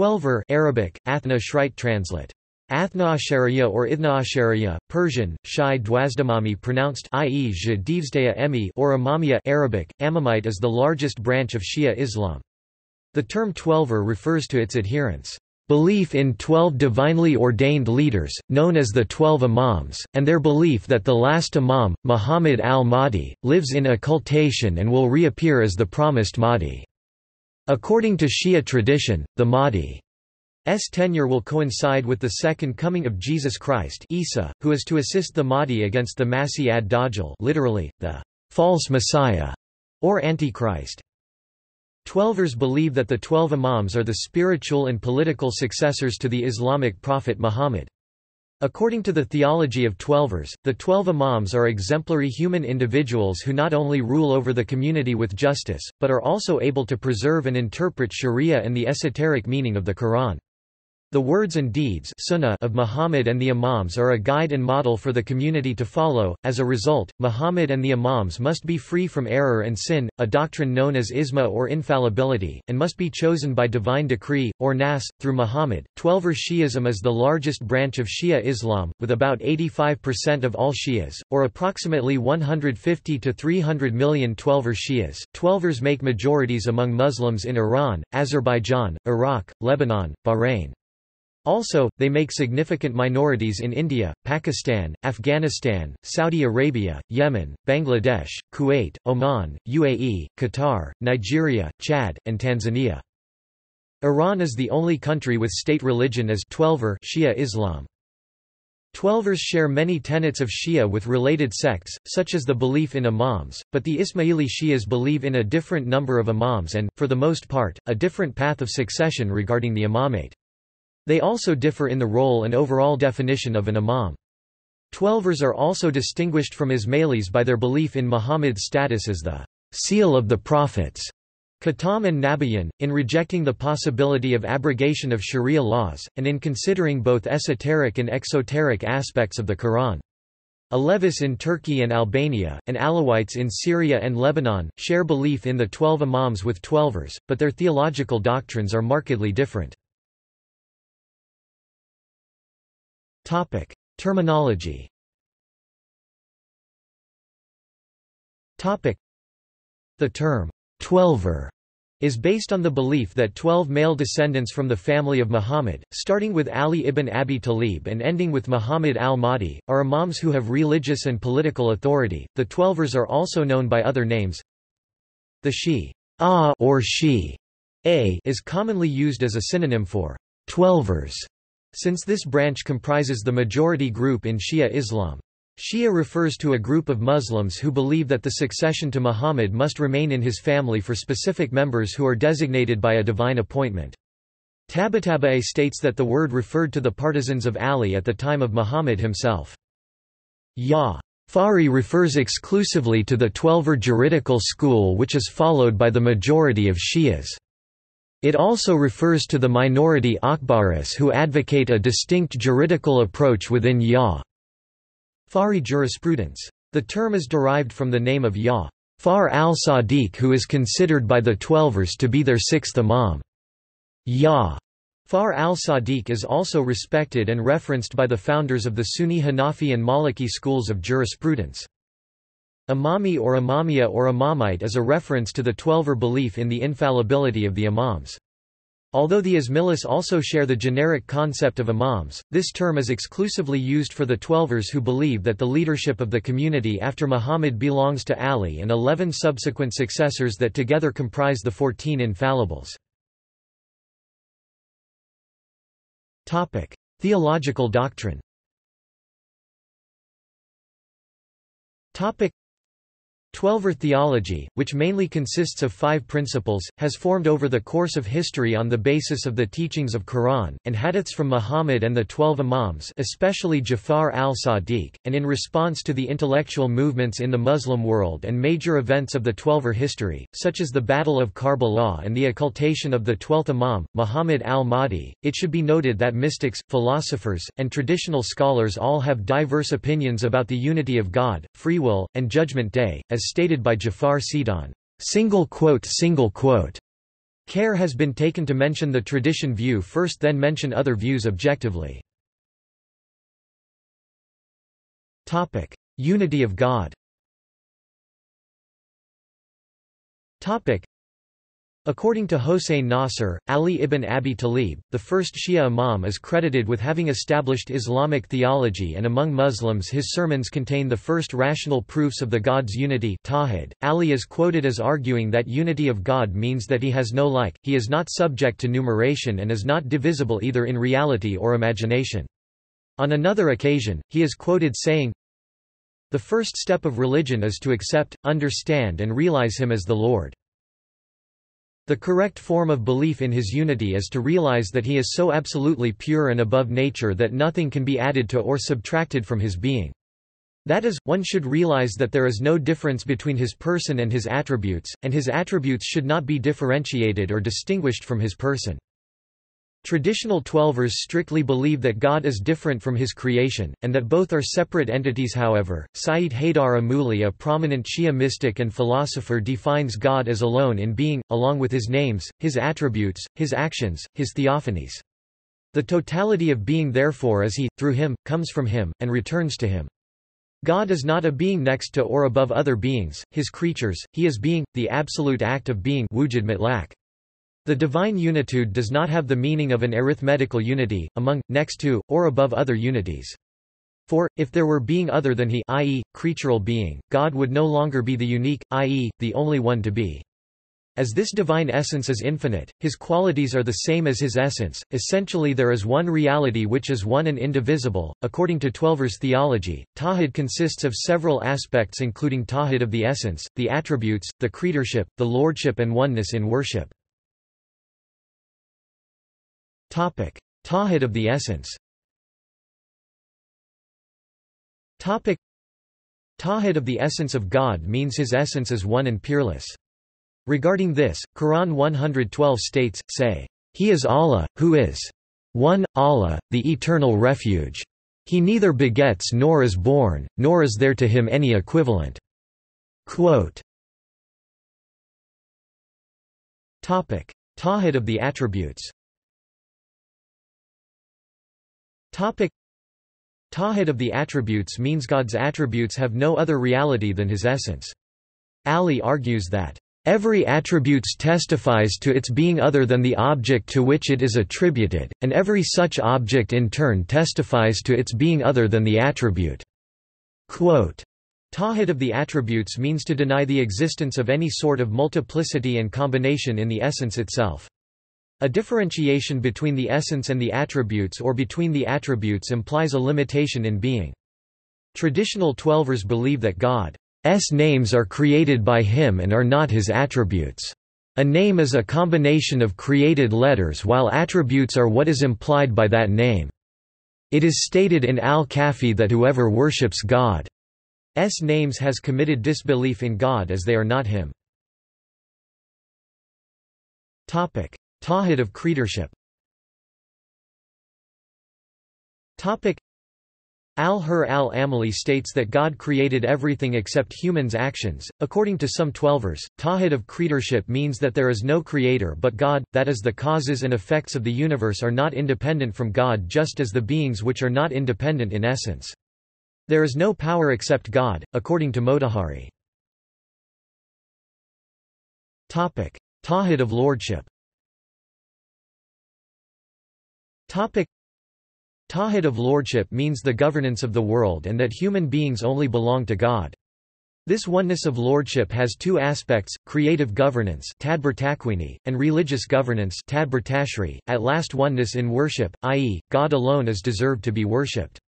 Twelver Arabic, Athna Shrite translate. Athnaashariya or Ithnaashariya, Persian, Shai Dwazdamami pronounced i.e. Emi or Imamiyya Arabic, Amamite is the largest branch of Shia Islam. The term Twelver refers to its adherents' belief in twelve divinely ordained leaders, known as the Twelve Imams, and their belief that the last Imam, Muhammad al-Mahdi, lives in occultation and will reappear as the promised Mahdi. According to Shia tradition, the Mahdi's tenure will coincide with the second coming of Jesus Christ Isa, who is to assist the Mahdi against the Masih ad-Dajjal literally, the false Messiah, or Antichrist. Twelvers believe that the Twelve Imams are the spiritual and political successors to the Islamic prophet Muhammad. According to the theology of Twelvers, the Twelve Imams are exemplary human individuals who not only rule over the community with justice, but are also able to preserve and interpret sharia and the esoteric meaning of the Quran. The words and deeds sunnah of Muhammad and the Imams are a guide and model for the community to follow. As a result, Muhammad and the Imams must be free from error and sin, a doctrine known as isma or infallibility, and must be chosen by divine decree, or nas, through Muhammad. Twelver Shi'ism is the largest branch of Shia Islam, with about 85% of all Shias, or approximately 150 to 300 million Twelver Shias. Twelvers make majorities among Muslims in Iran, Azerbaijan, Iraq, Lebanon, Bahrain. Also, they make significant minorities in India, Pakistan, Afghanistan, Saudi Arabia, Yemen, Bangladesh, Kuwait, Oman, UAE, Qatar, Nigeria, Chad, and Tanzania. Iran is the only country with state religion as Twelver Shia Islam. Twelvers share many tenets of Shia with related sects, such as the belief in imams, but the Ismaili Shias believe in a different number of imams and, for the most part, a different path of succession regarding the imamate. They also differ in the role and overall definition of an imam. Twelvers are also distinguished from Ismailis by their belief in Muhammad's status as the seal of the prophets. Khatam an-Nabiyyin, in rejecting the possibility of abrogation of sharia laws, and in considering both esoteric and exoteric aspects of the Quran. Alevis in Turkey and Albania, and Alawites in Syria and Lebanon, share belief in the twelve imams with Twelvers, but their theological doctrines are markedly different. Topic: Terminology. Topic: The term Twelver is based on the belief that twelve male descendants from the family of Muhammad, starting with Ali ibn Abi Talib and ending with Muhammad al-Mahdi, are imams who have religious and political authority. The Twelvers are also known by other names. The Shi or Shi a is commonly used as a synonym for Twelvers since this branch comprises the majority group in Shia Islam. Shia refers to a group of Muslims who believe that the succession to Muhammad must remain in his family for specific members who are designated by a divine appointment. Tabataba'i states that the word referred to the partisans of Ali at the time of Muhammad himself. Ya. Fari refers exclusively to the Twelver juridical school which is followed by the majority of Shias. It also refers to the minority Akbaris who advocate a distinct juridical approach within Ya. Fari jurisprudence. The term is derived from the name of Ya. Far al-Sadiq who is considered by the Twelvers to be their sixth imam. Ya. Far al-Sadiq is also respected and referenced by the founders of the Sunni Hanafi and Maliki schools of jurisprudence. Imami or Imamiyya or Imamite is a reference to the Twelver belief in the infallibility of the Imams. Although the Ismailis also share the generic concept of imams, this term is exclusively used for the Twelvers who believe that the leadership of the community after Muhammad belongs to Ali and eleven subsequent successors that together comprise the fourteen infallibles. Theological doctrine Twelver theology, which mainly consists of five principles, has formed over the course of history on the basis of the teachings of Quran, and hadiths from Muhammad and the Twelve Imams especially Jafar al-Sadiq, and in response to the intellectual movements in the Muslim world and major events of the Twelver history, such as the Battle of Karbala and the occultation of the Twelfth Imam, Muhammad al-Mahdi. It should be noted that mystics, philosophers, and traditional scholars all have diverse opinions about the unity of God, free will, and Judgment Day, as as stated by Jafar Sidon. Single quote, single quote. Care has been taken to mention the tradition view first then mention other views objectively. Topic: Unity of God According to Hossein Nasr, Ali ibn Abi Talib, the first Shia imam is credited with having established Islamic theology and among Muslims his sermons contain the first rational proofs of the God's unity Tawhid. Ali is quoted as arguing that unity of God means that he has no like, he is not subject to numeration and is not divisible either in reality or imagination. On another occasion, he is quoted saying, The first step of religion is to accept, understand and realize him as the Lord. The correct form of belief in his unity is to realize that he is so absolutely pure and above nature that nothing can be added to or subtracted from his being. That is, one should realize that there is no difference between his person and his attributes, and his attributes should not be differentiated or distinguished from his person. Traditional Twelvers strictly believe that God is different from his creation, and that both are separate entities however, Sayyid Haydar Amuli a prominent Shia mystic and philosopher defines God as alone in being, along with his names, his attributes, his actions, his theophanies. The totality of being therefore is he, through him, comes from him, and returns to him. God is not a being next to or above other beings, his creatures, he is being, the absolute act of being wujud mutlaq. The divine unitude does not have the meaning of an arithmetical unity, among, next to, or above other unities. For, if there were being other than he i.e., creatural being, God would no longer be the unique, i.e., the only one to be. As this divine essence is infinite, his qualities are the same as his essence. Essentially, there is one reality which is one and indivisible. According to Twelver's theology, Tawhid consists of several aspects, including Tawhid of the essence, the attributes, the creatorship, the lordship, and oneness in worship. Topic: Tawhid of the essence. Topic: Tawhid of the essence of God means his essence is one and peerless. Regarding this, Quran 112 states, say, He is Allah, who is one, Allah, the eternal refuge. He neither begets nor is born, nor is there to him any equivalent. Quote, Topic. Tawhid of the attributes Topic Tawhid of the attributes means God's attributes have no other reality than his essence. Ali argues that Every attributes testifies to its being other than the object to which it is attributed, and every such object in turn testifies to its being other than the attribute. Quote, Tawhid of the attributes means to deny the existence of any sort of multiplicity and combination in the essence itself. A differentiation between the essence and the attributes or between the attributes implies a limitation in being. Traditional Twelvers believe that God's names are created by him and are not his attributes. A name is a combination of created letters while attributes are what is implied by that name. It is stated in Al-Kafi that whoever worships God's names has committed disbelief in God as they are not him. Tawhid of creatorship Al-Hur al-Amali states that God created everything except humans' actions. According to some Twelvers, Tawhid of creatorship means that there is no creator but God, that is the causes and effects of the universe are not independent from God just as the beings which are not independent in essence. There is no power except God, according to Motahari. Tawhid of lordship Topic Tawhid of lordship means the governance of the world and that human beings only belong to God. This oneness of lordship has two aspects, creative governance and religious governance at last oneness in worship, i.e., God alone is deserved to be worshipped.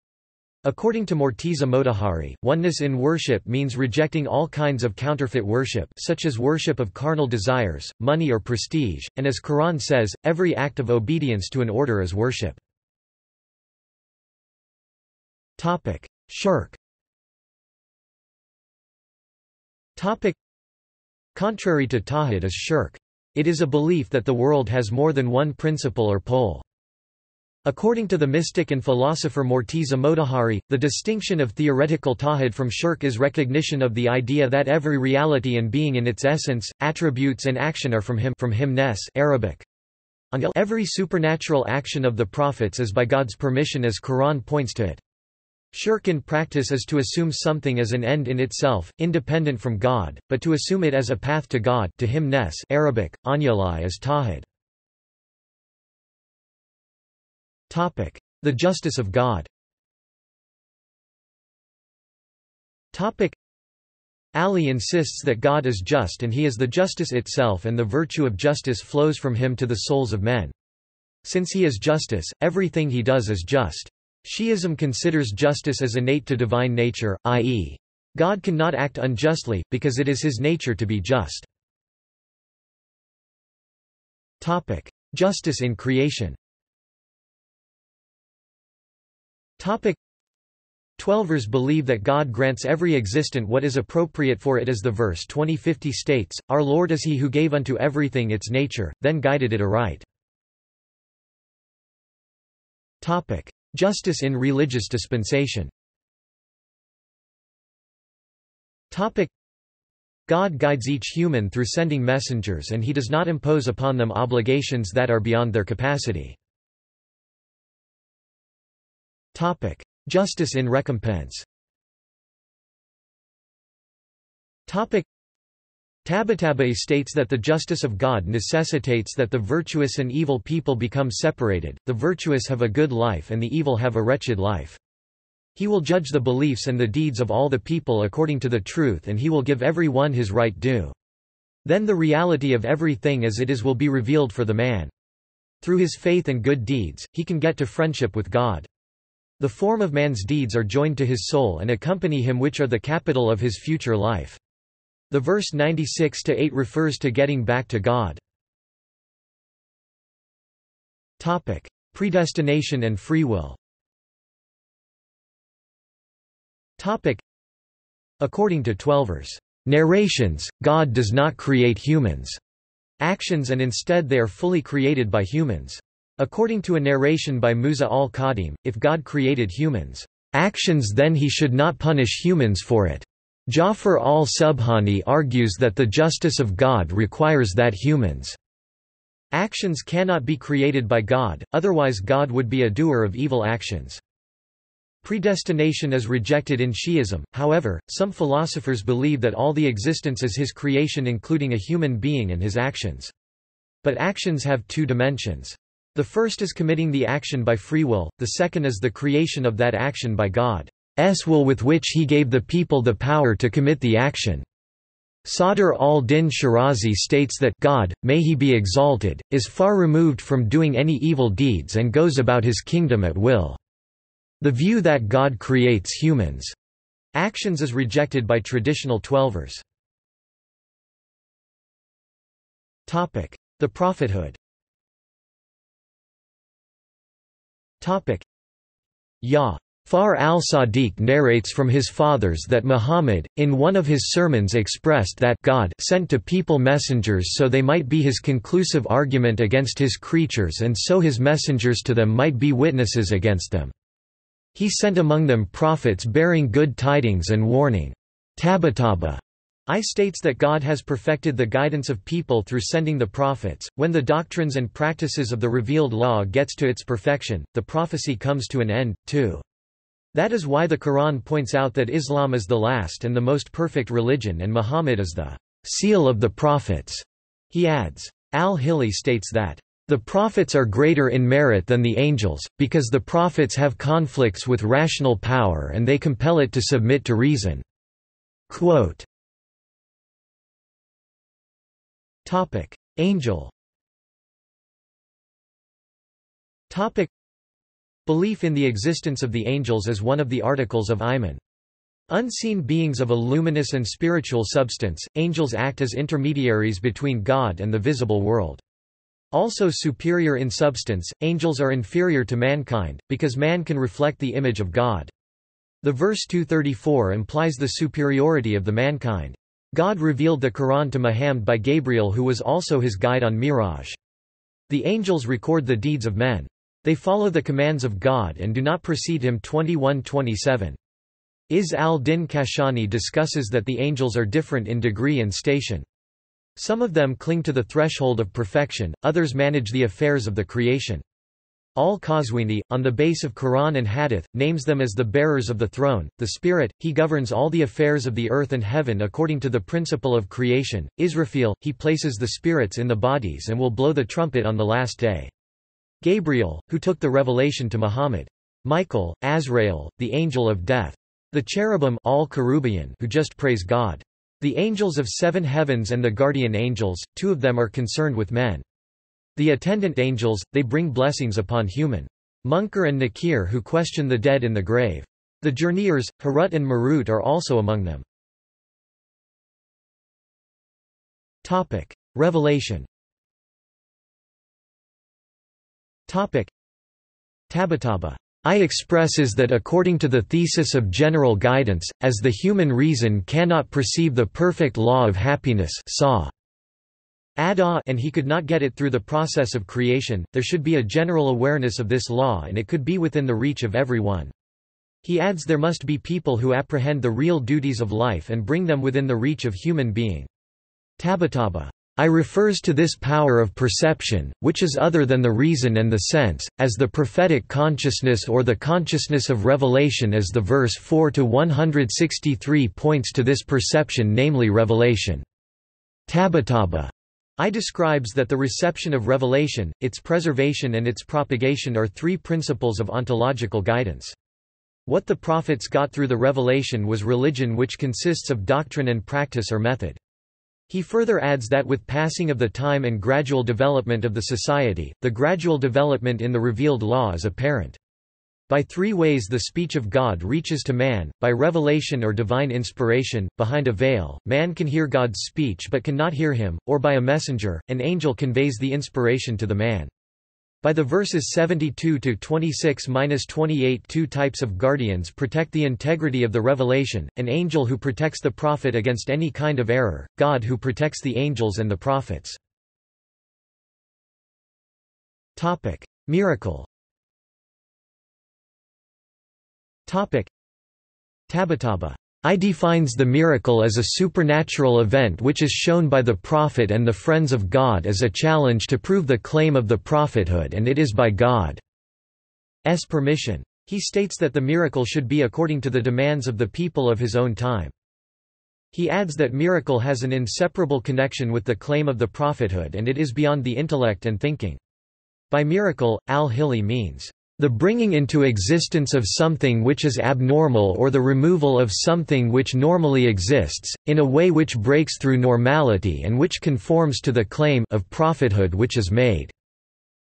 According to Morteza Motahari, oneness in worship means rejecting all kinds of counterfeit worship such as worship of carnal desires, money or prestige, and as Quran says, every act of obedience to an order is worship. Shirk Contrary to Tawhid is shirk. It is a belief that the world has more than one principle or pole. According to the mystic and philosopher Morteza Motahari, the distinction of theoretical tawhid from shirk is recognition of the idea that every reality and being in its essence, attributes and action are from him from himness Arabic. Every supernatural action of the prophets is by God's permission as Quran points to it. Shirk in practice is to assume something as an end in itself, independent from God, but to assume it as a path to God to him ness Arabic, anyalai is tawhid. The justice of God Ali insists that God is just and he is the justice itself and the virtue of justice flows from him to the souls of men. Since he is justice, everything he does is just. Shi'ism considers justice as innate to divine nature, i.e. God cannot act unjustly, because it is his nature to be just. Justice in creation Topic Twelvers believe that God grants every existent what is appropriate for it as the verse 2050 states, Our Lord is he who gave unto everything its nature, then guided it aright. Topic. Justice in religious dispensation Topic. God guides each human through sending messengers and he does not impose upon them obligations that are beyond their capacity. Topic: Justice in recompense. Topic: Tabatabai states that the justice of God necessitates that the virtuous and evil people become separated, the virtuous have a good life and the evil have a wretched life. He will judge the beliefs and the deeds of all the people according to the truth and he will give every one his right due. Then the reality of everything as it is will be revealed for the man. Through his faith and good deeds, he can get to friendship with God. The form of man's deeds are joined to his soul and accompany him which are the capital of his future life. The verse 96-8 refers to getting back to God. Predestination and free will. According to Twelvers, narrations, God does not create humans' actions and instead they are fully created by humans. According to a narration by Musa al-Qadim, if God created humans' actions then he should not punish humans for it. Jafar al-Subhani argues that the justice of God requires that humans' actions cannot be created by God, otherwise God would be a doer of evil actions. Predestination is rejected in Shi'ism, however, some philosophers believe that all the existence is his creation including a human being and his actions. But actions have two dimensions. The first is committing the action by free will, the second is the creation of that action by God's will with which he gave the people the power to commit the action. Sadr al-Din Shirazi states that God, may he be exalted, is far removed from doing any evil deeds and goes about his kingdom at will. The view that God creates humans' actions is rejected by traditional Twelvers. The prophethood Ya. Far al-Sadiq narrates from his fathers that Muhammad, in one of his sermons expressed that God sent to people messengers so they might be his conclusive argument against his creatures and so his messengers to them might be witnesses against them. He sent among them prophets bearing good tidings and warning. Tabataba I states that God has perfected the guidance of people through sending the prophets. When the doctrines and practices of the revealed law gets to its perfection, the prophecy comes to an end, too. That is why the Quran points out that Islam is the last and the most perfect religion and Muhammad is the seal of the prophets. He adds. Al-Hilli states that the prophets are greater in merit than the angels, because the prophets have conflicts with rational power and they compel it to submit to reason. Quote, Topic: Angel. Topic: Belief in the existence of the angels is one of the articles of Iman. Unseen beings of a luminous and spiritual substance, angels act as intermediaries between God and the visible world. Also superior in substance, angels are inferior to mankind, because man can reflect the image of God. The verse 234 implies the superiority of the mankind. God revealed the Quran to Muhammad by Gabriel who was also his guide on Miraj. The angels record the deeds of men. They follow the commands of God and do not precede him 21-27. Iz al-Din Kashani discusses that the angels are different in degree and station. Some of them cling to the threshold of perfection, others manage the affairs of the creation. Al-Qazwini, on the base of Quran and Hadith, names them as the bearers of the throne, the Spirit, he governs all the affairs of the earth and heaven according to the principle of creation. Israfil, he places the spirits in the bodies and will blow the trumpet on the last day. Gabriel, who took the revelation to Muhammad. Michael, Azrael, the angel of death. The cherubim all who just praise God. The angels of seven heavens and the guardian angels, two of them are concerned with men. The attendant angels, they bring blessings upon human. Munkar and Nakir who question the dead in the grave. The journeyers, Harut and Marut are also among them. Topic. Revelation Tabatabai expresses that according to the thesis of general guidance, as the human reason cannot perceive the perfect law of happiness saw. Ada and he could not get it through the process of creation, there should be a general awareness of this law and it could be within the reach of everyone. He adds there must be people who apprehend the real duties of life and bring them within the reach of human being. Tabatabai I refers to this power of perception, which is other than the reason and the sense, as the prophetic consciousness or the consciousness of revelation as the verse 4 to 163 points to this perception namely revelation. Tabatabai I describes that the reception of revelation, its preservation and its propagation are three principles of ontological guidance. What the prophets got through the revelation was religion which consists of doctrine and practice or method. He further adds that with passing of the time and gradual development of the society, the gradual development in the revealed law is apparent. By three ways the speech of God reaches to man, by revelation or divine inspiration, behind a veil, man can hear God's speech but cannot hear him, or by a messenger, an angel conveys the inspiration to the man. By the verses 72 to 26-28 two types of guardians protect the integrity of the revelation, an angel who protects the prophet against any kind of error, God who protects the angels and the prophets. Topic: Miracle Tabatabai I defines the miracle as a supernatural event which is shown by the Prophet and the friends of God as a challenge to prove the claim of the prophethood and it is by God's permission. He states that the miracle should be according to the demands of the people of his own time. He adds that miracle has an inseparable connection with the claim of the prophethood and it is beyond the intellect and thinking. By miracle, al-Hili means the bringing into existence of something which is abnormal or the removal of something which normally exists, in a way which breaks through normality and which conforms to the claim of prophethood which is made."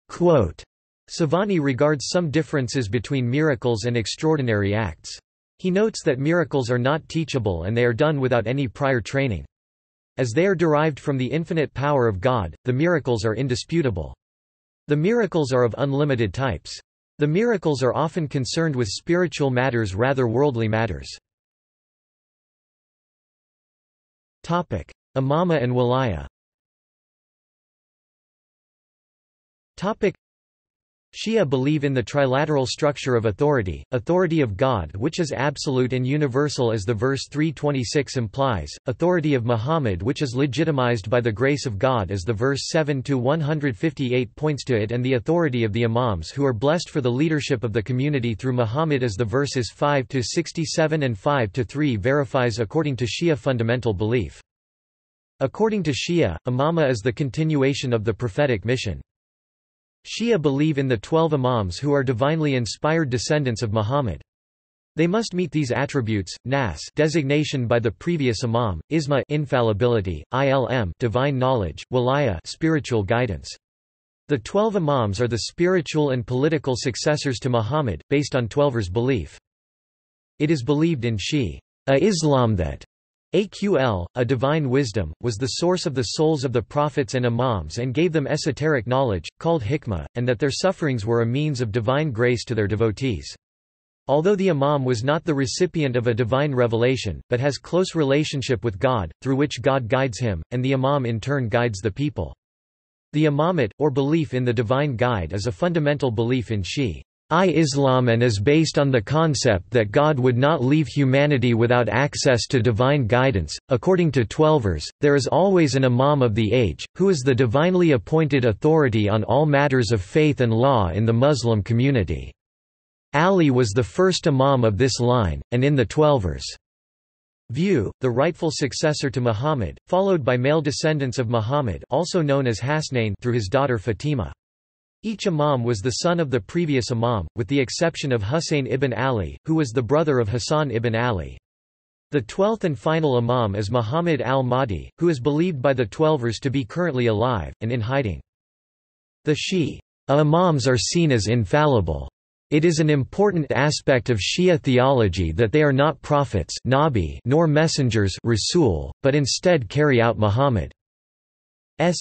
Quote, Sobhani regards some differences between miracles and extraordinary acts. He notes that miracles are not teachable and they are done without any prior training. As they are derived from the infinite power of God, the miracles are indisputable. The miracles are of unlimited types. The miracles are often concerned with spiritual matters rather worldly matters. Imama and Walaya Shia believe in the trilateral structure of authority, authority of God which is absolute and universal as the verse 326 implies, authority of Muhammad which is legitimized by the grace of God as the verse 7-158 points to it and the authority of the imams who are blessed for the leadership of the community through Muhammad as the verses 5-67 and 5-3 verifies according to Shia fundamental belief. According to Shia, imama is the continuation of the prophetic mission. Shia believe in the twelve imams who are divinely inspired descendants of Muhammad. They must meet these attributes: nas designation by the previous imam, isma infallibility, ilm divine knowledge, walaya spiritual guidance. The twelve imams are the spiritual and political successors to Muhammad, based on Twelver's belief. It is believed in Shia Islam that Aql, a divine wisdom, was the source of the souls of the prophets and imams and gave them esoteric knowledge, called hikmah, and that their sufferings were a means of divine grace to their devotees. Although the imam was not the recipient of a divine revelation, but has close relationship with God, through which God guides him, and the imam in turn guides the people. The Imamate, or belief in the divine guide is a fundamental belief in Shi'i Islam and is based on the concept that God would not leave humanity without access to divine guidance. According to Twelvers, there is always an Imam of the age, who is the divinely appointed authority on all matters of faith and law in the Muslim community. Ali was the first Imam of this line, and in the Twelvers' view, the rightful successor to Muhammad, followed by male descendants of Muhammad also known as Hasnain through his daughter Fatima. Each imam was the son of the previous imam, with the exception of Husayn ibn Ali, who was the brother of Hassan ibn Ali. The twelfth and final imam is Muhammad al-Mahdi, who is believed by the Twelvers to be currently alive, and in hiding. The Shi'a imams are seen as infallible. It is an important aspect of Shia theology that they are not prophets nabi nor messengers Rasul, but instead carry out Muhammad's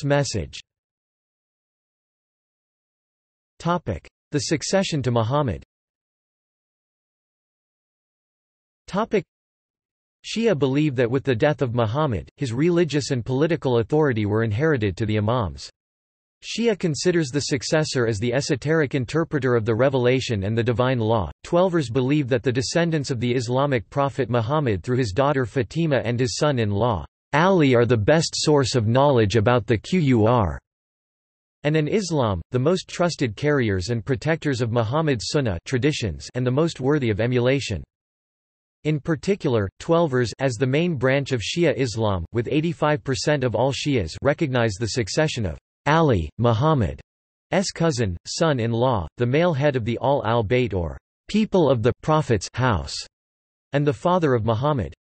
message. The succession to Muhammad Shia believe that with the death of Muhammad, his religious and political authority were inherited to the imams. Shia considers the successor as the esoteric interpreter of the revelation and the divine law. Twelvers believe that the descendants of the Islamic prophet Muhammad through his daughter Fatima and his son-in-law, Ali are the best source of knowledge about the Qur'an and in Islam, the most trusted carriers and protectors of Muhammad's sunnah traditions and the most worthy of emulation. In particular, Twelvers as the main branch of Shia Islam, with 85% of all Shias recognize the succession of Ali, Muhammad's cousin, son-in-law, the male head of the Al al-Bayt or people of the Prophet's house, and the father of Muhammad's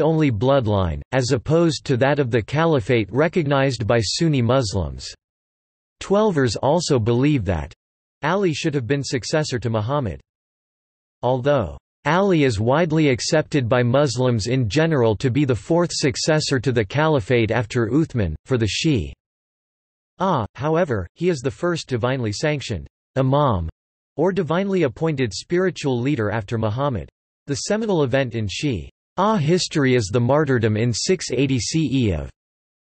only bloodline, as opposed to that of the caliphate recognized by Sunni Muslims. Twelvers also believe that Ali should have been successor to Muhammad. Although Ali is widely accepted by Muslims in general to be the fourth successor to the caliphate after Uthman, for the Shi. Ah, however, he is the first divinely sanctioned imam, or divinely appointed spiritual leader after Muhammad. The seminal event in Shi'a history is the martyrdom in 680 CE of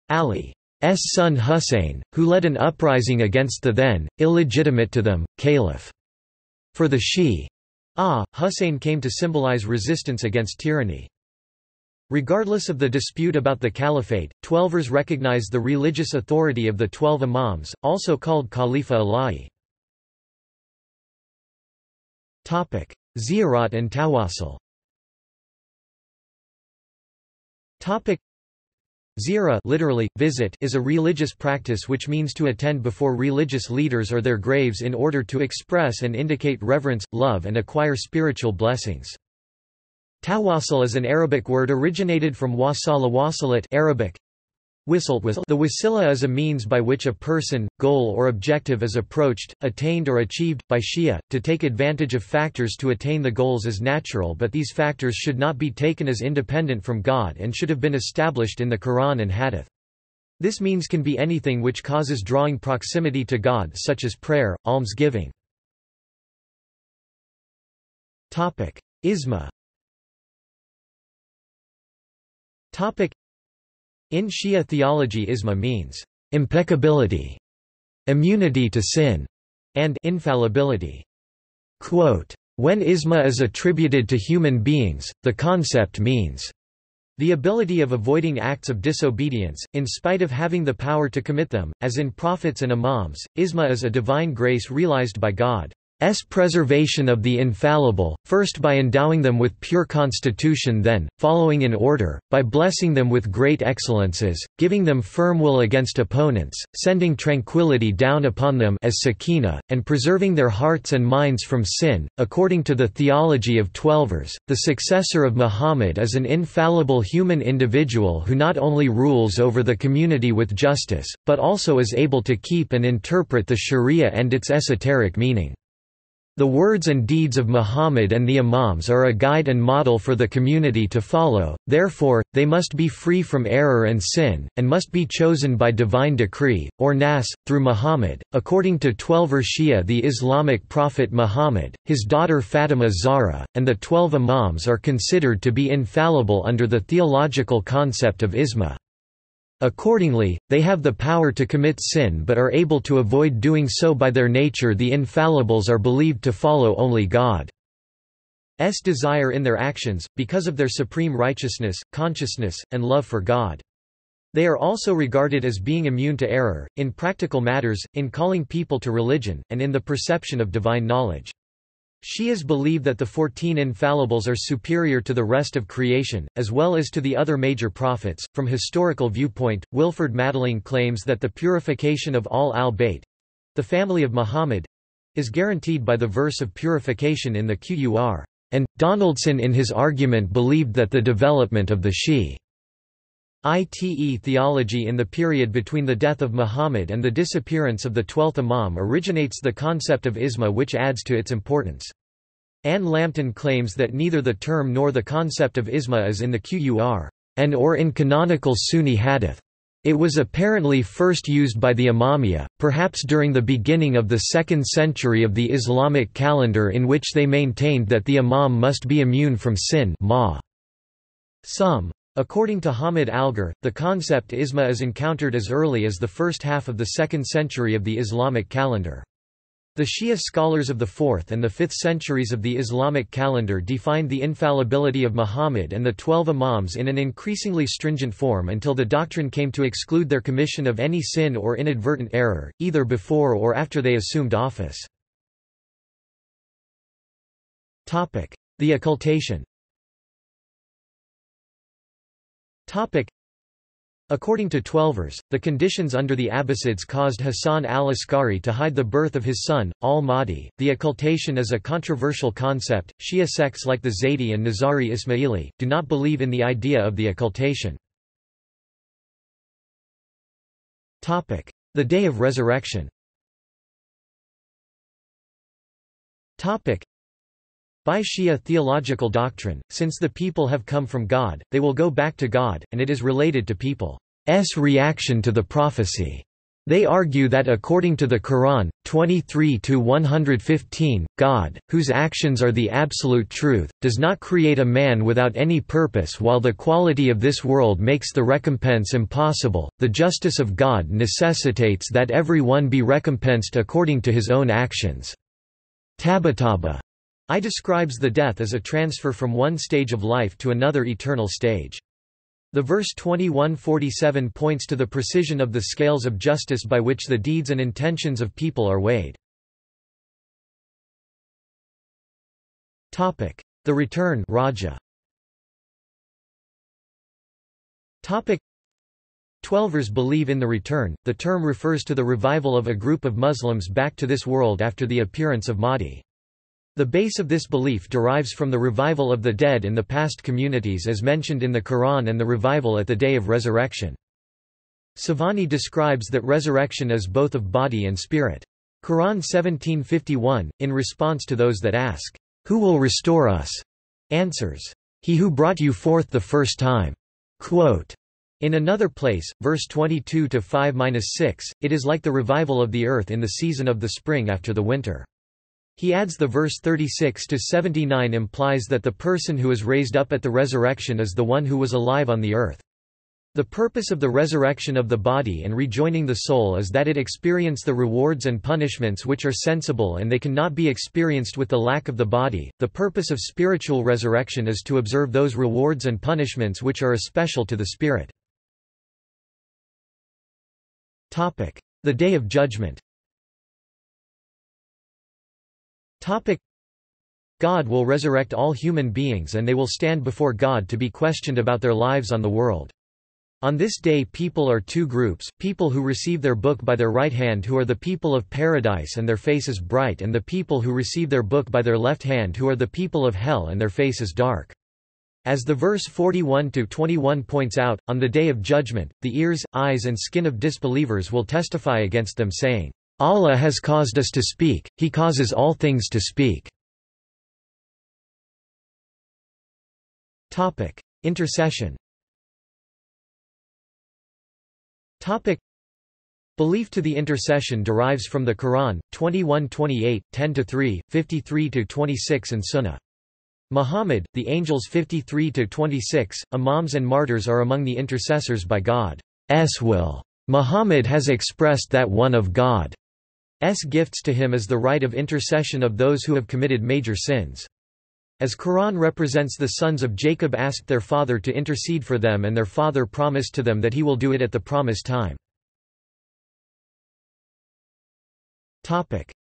Ali's son Husayn, who led an uprising against the then, illegitimate to them, caliph. For the Shi'a, ah, Husayn came to symbolize resistance against tyranny. Regardless of the dispute about the caliphate, Twelvers recognize the religious authority of the Twelve Imams, also called Khalifa Ilahi. Ziyarat and Tawassul Ziyara literally, visit is a religious practice which means to attend before religious leaders or their graves in order to express and indicate reverence, love and acquire spiritual blessings. Tawassul is an Arabic word originated from wasala wasalat Arabic. Whistle. The wasila is a means by which a person, goal or objective is approached, attained or achieved, by Shia. To take advantage of factors to attain the goals is natural but these factors should not be taken as independent from God and should have been established in the Quran and Hadith. This means can be anything which causes drawing proximity to God such as prayer, almsgiving. Isma In Shia theology isma means impeccability, immunity to sin, and infallibility. Quote, when isma is attributed to human beings, the concept means the ability of avoiding acts of disobedience, in spite of having the power to commit them, as in prophets and imams, isma is a divine grace realized by God. S preservation of the infallible, first by endowing them with pure constitution then, following in order, by blessing them with great excellences, giving them firm will against opponents, sending tranquility down upon them as sakina, and preserving their hearts and minds from sin. According to the theology of Twelvers, the successor of Muhammad is an infallible human individual who not only rules over the community with justice, but also is able to keep and interpret the sharia and its esoteric meaning. The words and deeds of Muhammad and the Imams are a guide and model for the community to follow, therefore, they must be free from error and sin, and must be chosen by divine decree, or nas, through Muhammad. According to Twelver Shia, the Islamic prophet Muhammad, his daughter Fatima Zahra, and the Twelve Imams are considered to be infallible under the theological concept of isma. Accordingly, they have the power to commit sin but are able to avoid doing so by their nature the infallibles are believed to follow only God's desire in their actions, because of their supreme righteousness, consciousness, and love for God. They are also regarded as being immune to error, in practical matters, in calling people to religion, and in the perception of divine knowledge. Shias believe that the fourteen infallibles are superior to the rest of creation, as well as to the other major prophets. From historical viewpoint, Wilferd Madelung claims that the purification of all al-Bayt, the family of Muhammad, is guaranteed by the verse of purification in the Qur. And, Donaldson in his argument believed that the development of the Shi ite theology in the period between the death of Muhammad and the disappearance of the twelfth Imam originates the concept of isma which adds to its importance. Anne Lambton claims that neither the term nor the concept of isma is in the Qur and or in canonical Sunni hadith. It was apparently first used by the Imamiyya, perhaps during the beginning of the second century of the Islamic calendar in which they maintained that the imam must be immune from sin ma. Some According to Hamid Algar, the concept isma is encountered as early as the first half of the second century of the Islamic calendar. The Shia scholars of the 4th and the 5th centuries of the Islamic calendar defined the infallibility of Muhammad and the twelve imams in an increasingly stringent form until the doctrine came to exclude their commission of any sin or inadvertent error, either before or after they assumed office. The occultation According to Twelvers, the conditions under the Abbasids caused Hassan al-Askari to hide the birth of his son, al-Mahdi. The occultation is a controversial concept. Shia sects like the Zaydi and Nizari Ismaili do not believe in the idea of the occultation. Topic: The Day of Resurrection. By Shia theological doctrine, since the people have come from God, they will go back to God, and it is related to people's reaction to the prophecy. They argue that according to the Quran, 23-115, God, whose actions are the absolute truth, does not create a man without any purpose while the quality of this world makes the recompense impossible, the justice of God necessitates that every one be recompensed according to his own actions. Tabataba I describes the death as a transfer from one stage of life to another eternal stage. The verse 2147 points to the precision of the scales of justice by which the deeds and intentions of people are weighed. The return Raja. Twelvers believe in the return. The term refers to the revival of a group of Muslims back to this world after the appearance of Mahdi. The base of this belief derives from the revival of the dead in the past communities as mentioned in the Quran and the revival at the day of resurrection. Sobhani describes that resurrection is both of body and spirit. Quran 1751, in response to those that ask, Who will restore us? answers, He who brought you forth the first time. Quote, in another place, verse 22 to 5-6, it is like the revival of the earth in the season of the spring after the winter. He adds the verse 36 to 79 implies that the person who is raised up at the resurrection is the one who was alive on the earth. The purpose of the resurrection of the body and rejoining the soul is that it experience the rewards and punishments which are sensible and they cannot be experienced with the lack of the body. The purpose of spiritual resurrection is to observe those rewards and punishments which are especial to the spirit. Topic: The Day of Judgment. God will resurrect all human beings and they will stand before God to be questioned about their lives on the world. On this day people are two groups, people who receive their book by their right hand who are the people of paradise and their face is bright and the people who receive their book by their left hand who are the people of hell and their face is dark. As the verse 41-21 points out, on the day of judgment, the ears, eyes and skin of disbelievers will testify against them saying, Allah has caused us to speak, He causes all things to speak. Intercession Belief to the intercession derives from the Quran, 21-28, 10-3, 53-26 and Sunnah. Muhammad, the angels 53-26, imams and martyrs are among the intercessors by God. will. Muhammad has expressed that one of God's gifts to him is the right of intercession of those who have committed major sins. As Quran represents the sons of Jacob asked their father to intercede for them and their father promised to them that he will do it at the promised time.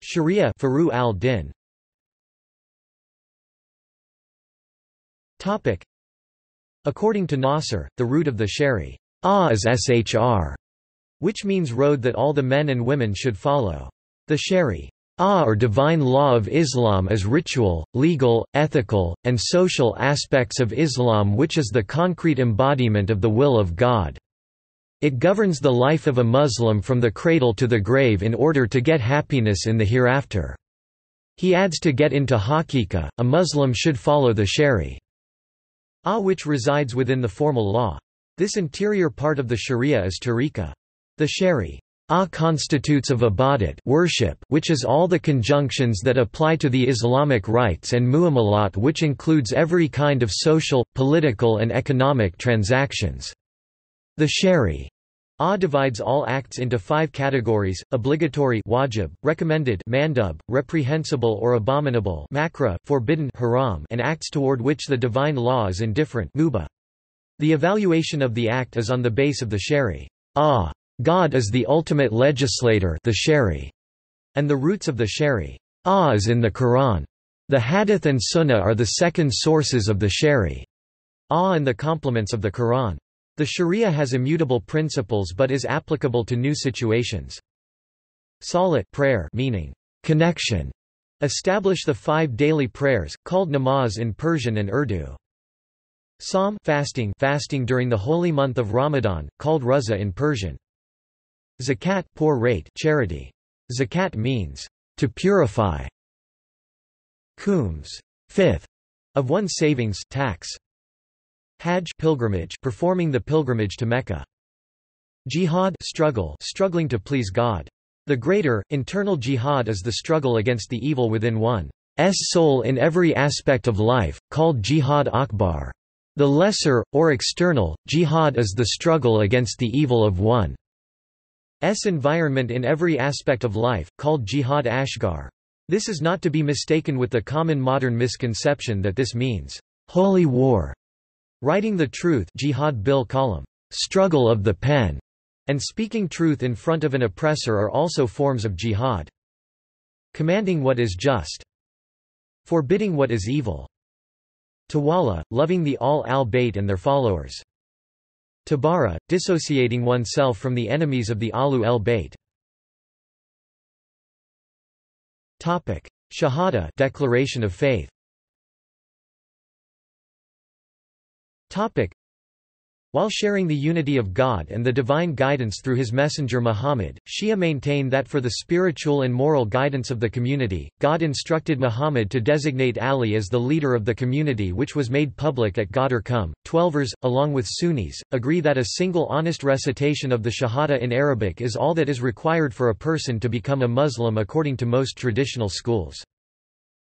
Sharia Furu al-Din According to Nasr, the root of the shari ah is shr, which means road that all the men and women should follow. The shari ah or divine law of Islam is ritual, legal, ethical, and social aspects of Islam which is the concrete embodiment of the will of God. It governs the life of a Muslim from the cradle to the grave in order to get happiness in the hereafter. He adds to get into haqiqah, a Muslim should follow the shari ah which resides within the formal law. This interior part of the sharia is tariqah. The shari ah constitutes of ibadat worship which is all the conjunctions that apply to the Islamic rites and muamalat which includes every kind of social, political and economic transactions. The shari Ah divides all acts into five categories, obligatory wajib, recommended mandub, reprehensible or abominable makruh, forbidden haram, and acts toward which the divine law is indifferent mubah. The evaluation of the act is on the base of the shari. Ah, God is the ultimate legislator the shari, and the roots of the shari. Ah is in the Quran. The hadith and sunnah are the second sources of the shari. Ah and the complements of the Quran. The Sharia has immutable principles but is applicable to new situations. Salat prayer meaning connection establish the five daily prayers, called namaz in Persian and Urdu. Sawm fasting fasting during the holy month of Ramadan, called Ruza in Persian. Zakat poor rate charity. Zakat means to purify. Khums fifth of one's savings tax. Hajj pilgrimage performing the pilgrimage to Mecca. Jihad struggle struggling to please God. The greater, internal jihad is the struggle against the evil within one's soul in every aspect of life, called jihad akbar. The lesser, or external, jihad is the struggle against the evil of one's environment in every aspect of life, called jihad asghar. This is not to be mistaken with the common modern misconception that this means, holy war. Writing the truth jihad bil qalam, struggle of the pen, and speaking truth in front of an oppressor are also forms of jihad. Commanding what is just. Forbidding what is evil. Tawalla, loving the Ahl al-Bayt and their followers. Tabara, dissociating oneself from the enemies of the Alu el-Bayt. Shahada declaration of faith. While sharing the unity of God and the divine guidance through his messenger Muhammad, Shia maintain that for the spiritual and moral guidance of the community, God instructed Muhammad to designate Ali as the leader of the community which was made public at Ghadir Khumm. Twelvers, along with Sunnis, agree that a single honest recitation of the Shahada in Arabic is all that is required for a person to become a Muslim according to most traditional schools.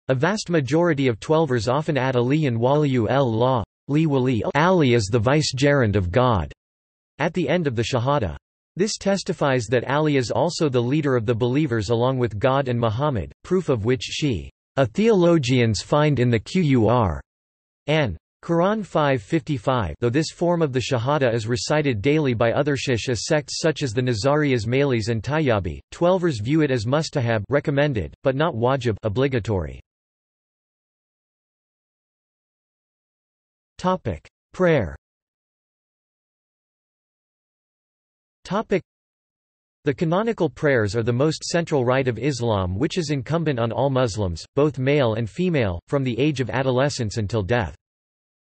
A vast majority of Twelvers often add Aliyan Waliyu el-Law, Ali is the vicegerent of God, at the end of the Shahada. This testifies that Ali is also the leader of the believers along with God and Muhammad, proof of which she, a theologians find in the Qur and Quran 555 though this form of the Shahada is recited daily by other Shia sects such as the Nizari Ismailis and Tayyabi, Twelvers view it as mustahab recommended, but not wajib obligatory. Topic: Prayer. Topic: The canonical prayers are the most central rite of Islam which is incumbent on all Muslims, both male and female, from the age of adolescence until death.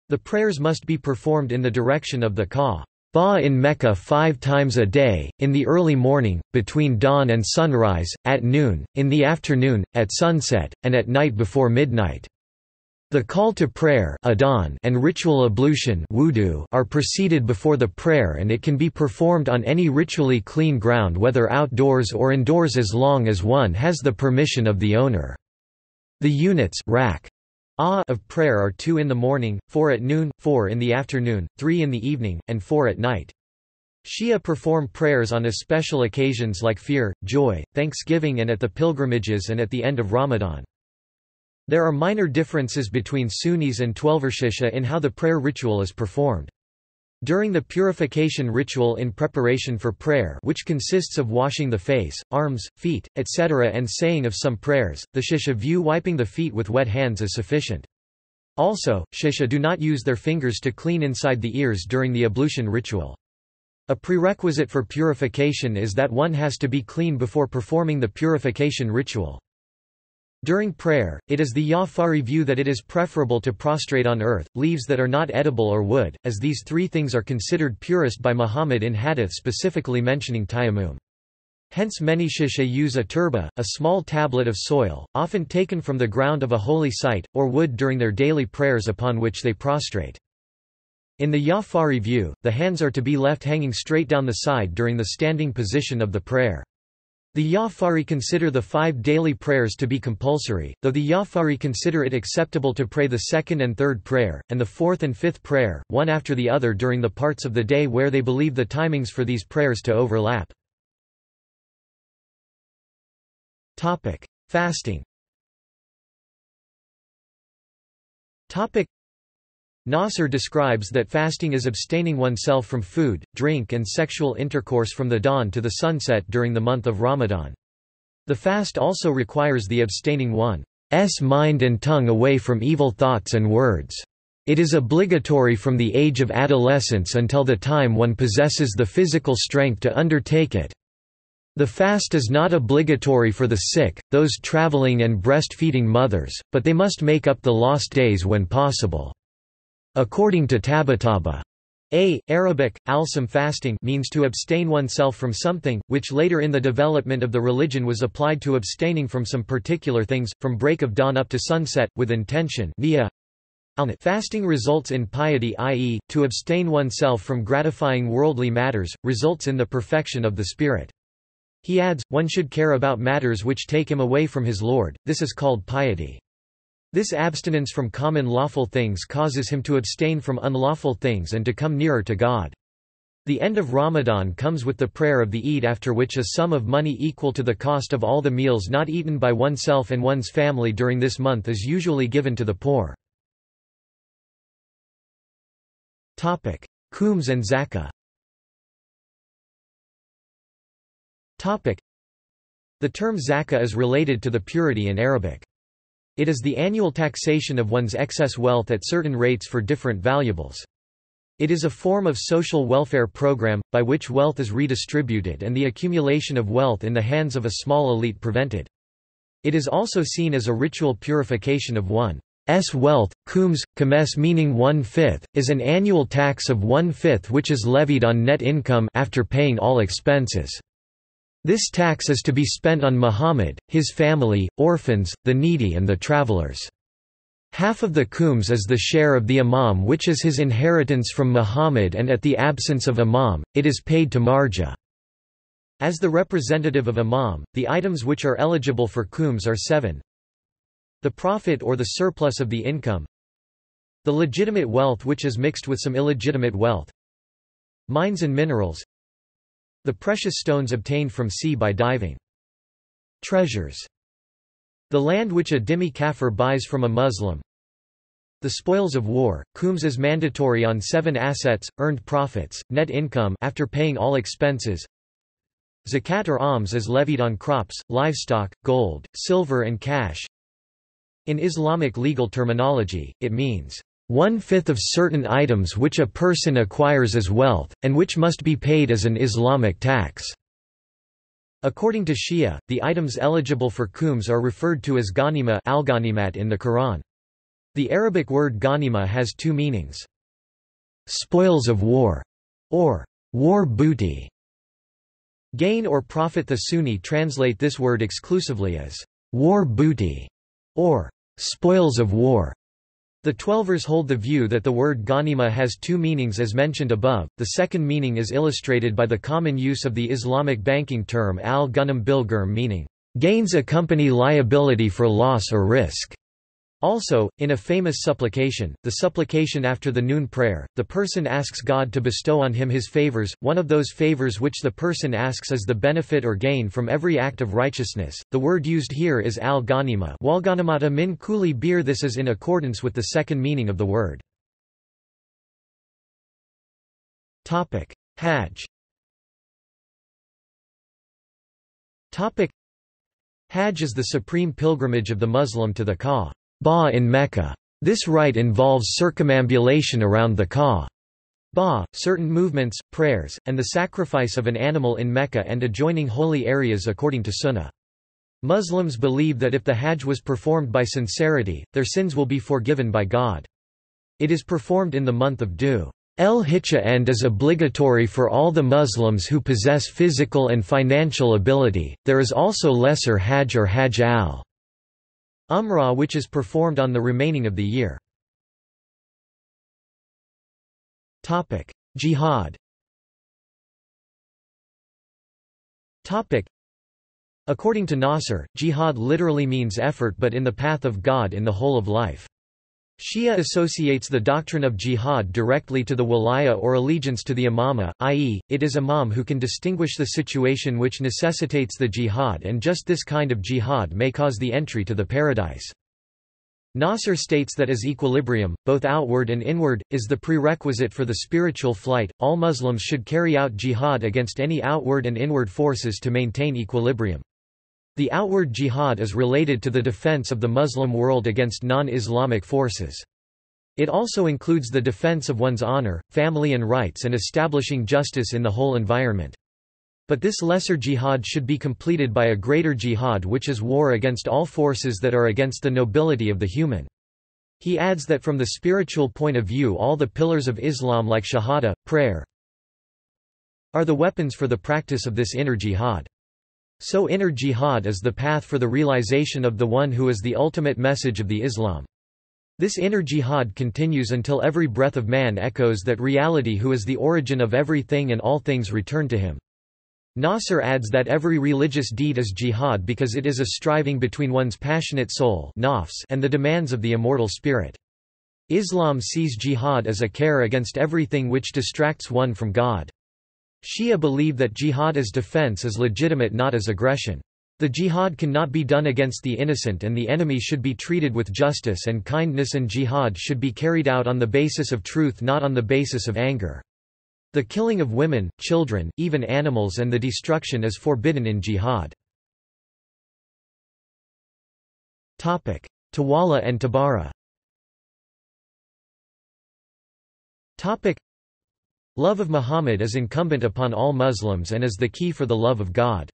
The prayers must be performed in the direction of the Kaaba in Mecca five times a day, in the early morning, between dawn and sunrise, at noon, in the afternoon, at sunset, and at night before midnight. The call to prayer and ritual ablution are preceded before the prayer and it can be performed on any ritually clean ground whether outdoors or indoors as long as one has the permission of the owner. The units of prayer are two in the morning, four at noon, four in the afternoon, three in the evening, and four at night. Shia perform prayers on special occasions like fear, joy, thanksgiving and at the pilgrimages and at the end of Ramadan. There are minor differences between Sunnis and Twelvershisha in how the prayer ritual is performed. During the purification ritual in preparation for prayer which consists of washing the face, arms, feet, etc. and saying of some prayers, the shisha view wiping the feet with wet hands as sufficient. Also, shisha do not use their fingers to clean inside the ears during the ablution ritual. A prerequisite for purification is that one has to be clean before performing the purification ritual. During prayer, it is the Ja'fari view that it is preferable to prostrate on earth, leaves that are not edible or wood, as these three things are considered purest by Muhammad in hadith specifically mentioning tayammum. Hence many shisha use a turba, a small tablet of soil, often taken from the ground of a holy site, or wood during their daily prayers upon which they prostrate. In the Ja'fari view, the hands are to be left hanging straight down the side during the standing position of the prayer. The Ya'fari consider the five daily prayers to be compulsory, though the Ya'fari consider it acceptable to pray the second and third prayer, and the fourth and fifth prayer, one after the other during the parts of the day where they believe the timings for these prayers to overlap. Fasting Nasr describes that fasting is abstaining oneself from food, drink and sexual intercourse from the dawn to the sunset during the month of Ramadan. The fast also requires the abstaining one's mind and tongue away from evil thoughts and words. It is obligatory from the age of adolescence until the time one possesses the physical strength to undertake it. The fast is not obligatory for the sick, those traveling and breastfeeding mothers, but they must make up the lost days when possible. According to Tabatabai, a. Arabic, al-sam fasting means to abstain oneself from something, which later in the development of the religion was applied to abstaining from some particular things, from break of dawn up to sunset, with intention Fasting results in piety i.e., to abstain oneself from gratifying worldly matters, results in the perfection of the spirit. He adds, one should care about matters which take him away from his Lord, this is called piety. This abstinence from common lawful things causes him to abstain from unlawful things and to come nearer to God. The end of Ramadan comes with the prayer of the Eid after which a sum of money equal to the cost of all the meals not eaten by oneself and one's family during this month is usually given to the poor. Khums and Zakah The term zakah is related to the purity in Arabic. It is the annual taxation of one's excess wealth at certain rates for different valuables. It is a form of social welfare program, by which wealth is redistributed and the accumulation of wealth in the hands of a small elite prevented. It is also seen as a ritual purification of one's wealth. Khums, khames meaning one-fifth, is an annual tax of one-fifth which is levied on net income after paying all expenses. This tax is to be spent on Muhammad, his family, orphans, the needy and the travelers. Half of the khums is the share of the imam which is his inheritance from Muhammad and at the absence of imam, it is paid to marja. As the representative of imam, the items which are eligible for khums are seven. The profit or the surplus of the income. The legitimate wealth which is mixed with some illegitimate wealth. Mines and minerals. The precious stones obtained from sea by diving. Treasures. The land which a dhimmi kafir buys from a Muslim. The spoils of war. Khums is mandatory on seven assets, earned profits, net income after paying all expenses. Zakat or alms is levied on crops, livestock, gold, silver and cash. In Islamic legal terminology, it means one-fifth of certain items which a person acquires as wealth, and which must be paid as an Islamic tax. According to Shia, the items eligible for khums are referred to as ghanima in the Quran. The Arabic word ghanima has two meanings. Spoils of war, or war booty. Gain or profit The Sunni translate this word exclusively as war booty, or spoils of war. The Twelvers hold the view that the word ghanima has two meanings as mentioned above, the second meaning is illustrated by the common use of the Islamic banking term al-ghanam bil meaning, gains accompany liability for loss or risk. Also, in a famous supplication, the supplication after the noon prayer, the person asks God to bestow on him his favors. One of those favors which the person asks is the benefit or gain from every act of righteousness. The word used here is al ghanima. Walghanimata min kuli bir. This is in accordance with the second meaning of the word. Topic: Hajj. Topic: Hajj is the supreme pilgrimage of the Muslim to the Kaaba. Ba in Mecca. This rite involves circumambulation around the Kaaba, certain movements, prayers, and the sacrifice of an animal in Mecca and adjoining holy areas according to Sunnah. Muslims believe that if the Hajj was performed by sincerity, their sins will be forgiven by God. It is performed in the month of Dhu. El-Hijjah and is obligatory for all the Muslims who possess physical and financial ability. There is also lesser Hajj or Hajj al. Umrah which is performed on the remaining of the year. Jihad According to Nasr, jihad literally means effort but in the path of God in the whole of life. Shia associates the doctrine of jihad directly to the walaya or allegiance to the imama, i.e., it is imam who can distinguish the situation which necessitates the jihad and just this kind of jihad may cause the entry to the paradise. Nasr states that as equilibrium, both outward and inward, is the prerequisite for the spiritual flight, all Muslims should carry out jihad against any outward and inward forces to maintain equilibrium. The outward jihad is related to the defense of the Muslim world against non-Islamic forces. It also includes the defense of one's honor, family and rights and establishing justice in the whole environment. But this lesser jihad should be completed by a greater jihad which is war against all forces that are against the nobility of the human. He adds that from the spiritual point of view all the pillars of Islam like shahada, prayer, are the weapons for the practice of this inner jihad. So inner jihad is the path for the realization of the one who is the ultimate message of the Islam. This inner jihad continues until every breath of man echoes that reality who is the origin of everything and all things return to him. Nasr adds that every religious deed is jihad because it is a striving between one's passionate soul and the demands of the immortal spirit. Islam sees jihad as a care against everything which distracts one from God. Shia believe that jihad as defense is legitimate not as aggression. The jihad cannot be done against the innocent and the enemy should be treated with justice and kindness and jihad should be carried out on the basis of truth not on the basis of anger. The killing of women, children, even animals and the destruction is forbidden in jihad. Tawala and Tabara Love of Muhammad is incumbent upon all Muslims and is the key for the love of God.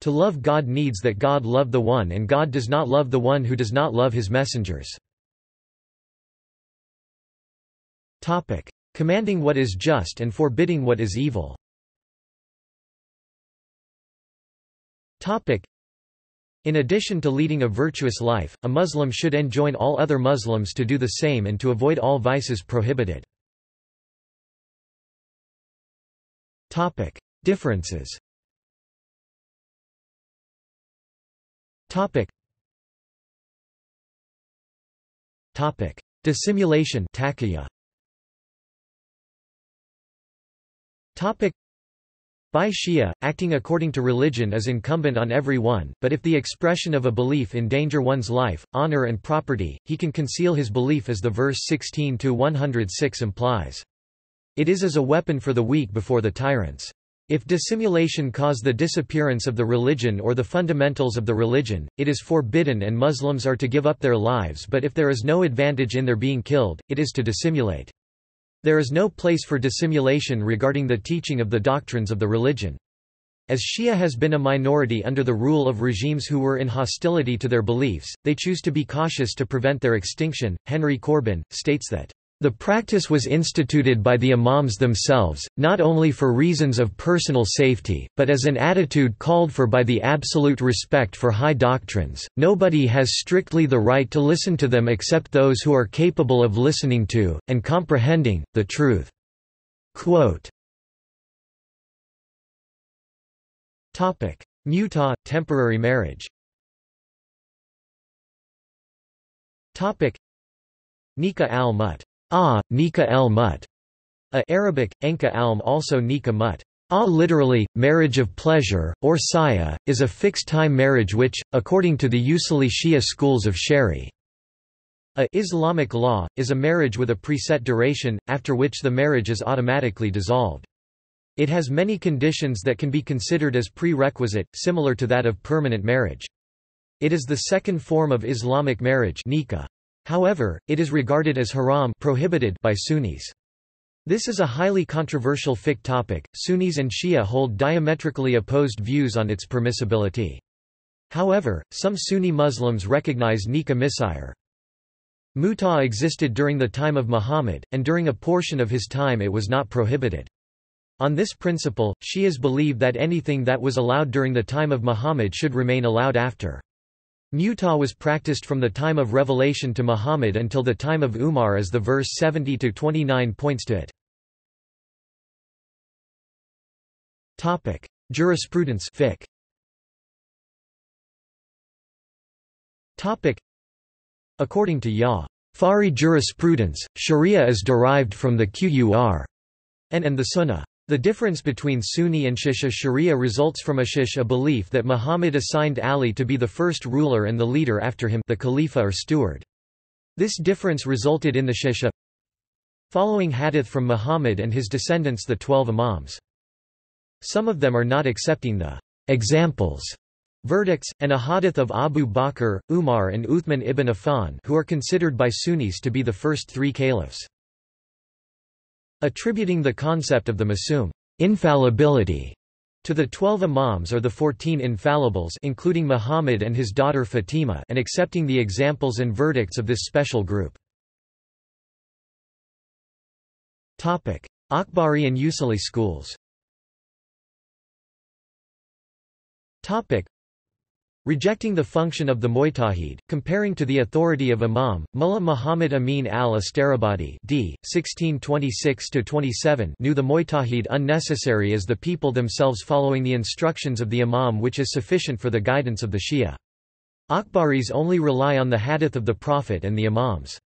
To love God needs that God love the one and God does not love the one who does not love his messengers. Topic. Commanding what is just and forbidding what is evil Topic. in addition to leading a virtuous life, a Muslim should enjoin all other Muslims to do the same and to avoid all vices prohibited. Topic: Differences. Topic. Topic: Dissimulation taqiyya. Topic. By Shia, acting according to religion is incumbent on every one, but if the expression of a belief endanger one's life, honor and property, he can conceal his belief as the verse 16-106 implies. It is as a weapon for the weak before the tyrants. If dissimulation cause the disappearance of the religion or the fundamentals of the religion, it is forbidden and Muslims are to give up their lives but if there is no advantage in their being killed, it is to dissimulate. There is no place for dissimulation regarding the teaching of the doctrines of the religion. As Shia has been a minority under the rule of regimes who were in hostility to their beliefs, they choose to be cautious to prevent their extinction. Henry Corbin states that the practice was instituted by the imams themselves, not only for reasons of personal safety, but as an attitude called for by the absolute respect for high doctrines. Nobody has strictly the right to listen to them except those who are capable of listening to, and comprehending, the truth. Quote, Muta, temporary marriage Topic Nika al-Mut. Ah, Nika el-Mut. A Arabic, Enka alm also Nika mut. Ah literally, marriage of pleasure, or saya, is a fixed-time marriage which, according to the Usuli Shia schools of Shari. A Islamic law, is a marriage with a preset duration, after which the marriage is automatically dissolved. It has many conditions that can be considered as prerequisite, similar to that of permanent marriage. It is the second form of Islamic marriage nikah. However, it is regarded as haram prohibited by Sunnis. This is a highly controversial fiqh topic. Sunnis and Shia hold diametrically opposed views on its permissibility. However, some Sunni Muslims recognize nikah misyar. Mutah existed during the time of Muhammad, and during a portion of his time it was not prohibited. On this principle, Shias believe that anything that was allowed during the time of Muhammad should remain allowed after. Mutah was practiced from the time of revelation to Muhammad until the time of Umar as the verse 70-29 points to it. Topic: Jurisprudence According to Ya. Fari jurisprudence, Sharia is derived from the Qur'an and the Sunnah. The difference between Sunni and Shia Sharia results from a Shia belief that Muhammad assigned Ali to be the first ruler and the leader after him the Khalifa or steward. This difference resulted in the Shia following hadith from Muhammad and his descendants the twelve Imams. Some of them are not accepting the examples verdicts, and a hadith of Abu Bakr, Umar and Uthman ibn Affan who are considered by Sunnis to be the first three caliphs. Attributing the concept of the Masum infallibility to the twelve Imams or the fourteen infallibles including Muhammad and his daughter Fatima and accepting the examples and verdicts of this special group. Akhbari and Usuli schools Rejecting the function of the Mujtahid, comparing to the authority of Imam, Mullah Muhammad Amin al-Astarabadi d. 1626–27 knew the Mujtahid unnecessary as the people themselves following the instructions of the Imam which is sufficient for the guidance of the Shia. Akhbaris only rely on the hadith of the Prophet and the Imams.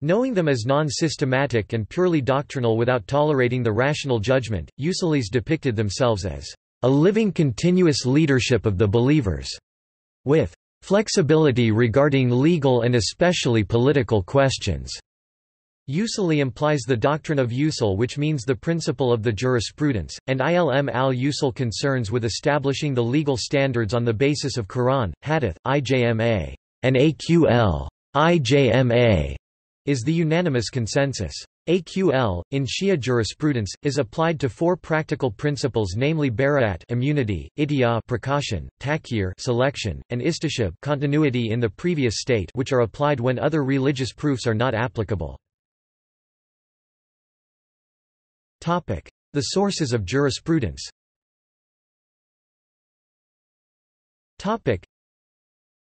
Knowing them as non-systematic and purely doctrinal without tolerating the rational judgment, Usulis depicted themselves as a living continuous leadership of the believers with flexibility regarding legal and especially political questions. Usuli implies the doctrine of usul which means the principle of the jurisprudence, and ilm al-usul concerns with establishing the legal standards on the basis of Quran, Hadith, IJMA, and AQL. IJMA is the unanimous consensus. AQL, in Shia jurisprudence, is applied to four practical principles namely bara'at immunity, idiyah precaution, takyir selection, and istishab continuity in the previous state which are applied when other religious proofs are not applicable. The sources of jurisprudence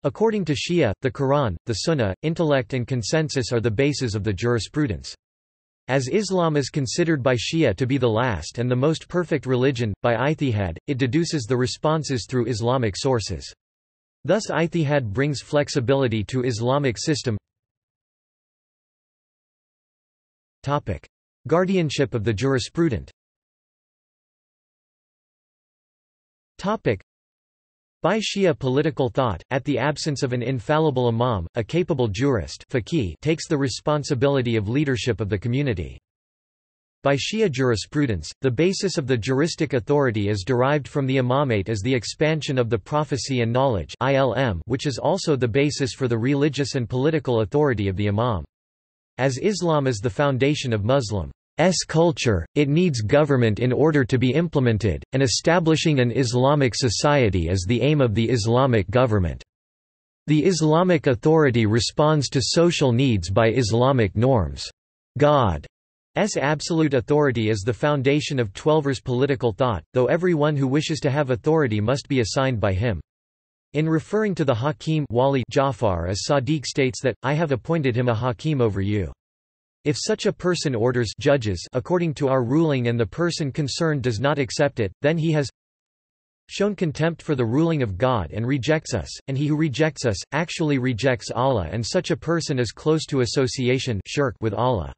According to Shia, the Quran, the Sunnah, intellect and consensus are the basis of the jurisprudence. As Islam is considered by Shia to be the last and the most perfect religion, by Ijtihad, it deduces the responses through Islamic sources. Thus Ijtihad brings flexibility to Islamic system Topic. Guardianship of the jurisprudent by Shia political thought, at the absence of an infallible imam, a capable jurist takes the responsibility of leadership of the community. By Shia jurisprudence, the basis of the juristic authority is derived from the imamate as the expansion of the prophecy and knowledge which is also the basis for the religious and political authority of the imam. As Islam is the foundation of Muslim S culture, it needs government in order to be implemented, and establishing an Islamic society is the aim of the Islamic government. The Islamic authority responds to social needs by Islamic norms. God's absolute authority is the foundation of Twelver's political thought, though everyone who wishes to have authority must be assigned by him. In referring to the Hakim Wali Jafar as Sadiq states that, I have appointed him a Hakim over you. If such a person orders judges according to our ruling and the person concerned does not accept it, then he has shown contempt for the ruling of God and rejects us, and he who rejects us, actually rejects Allah and such a person is close to association shirk with Allah.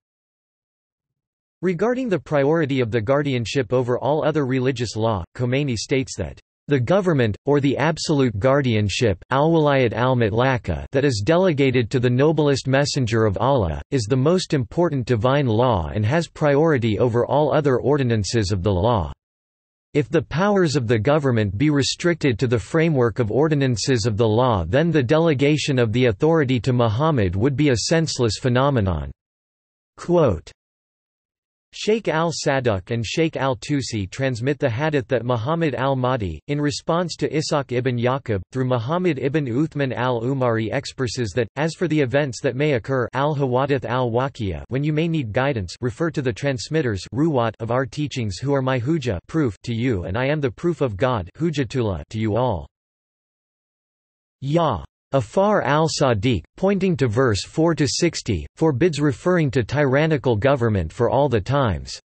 Regarding the priority of the guardianship over all other religious law, Khomeini states that the government, or the absolute guardianship al al that is delegated to the noblest messenger of Allah, is the most important divine law and has priority over all other ordinances of the law. If the powers of the government be restricted to the framework of ordinances of the law then the delegation of the authority to Muhammad would be a senseless phenomenon. Quote, Sheikh al-Saduq and Sheikh al-Tusi transmit the hadith that Muhammad al-Mahdi, in response to Ishaq ibn Yaqub, through Muhammad ibn Uthman al-Umari expresses that, as for the events that may occur al al when you may need guidance refer to the transmitters of our teachings who are my hujjah proof to you and I am the proof of God to you all. Ya Afar al-Sadiq, pointing to verse 4–60, forbids referring to tyrannical government for all the times.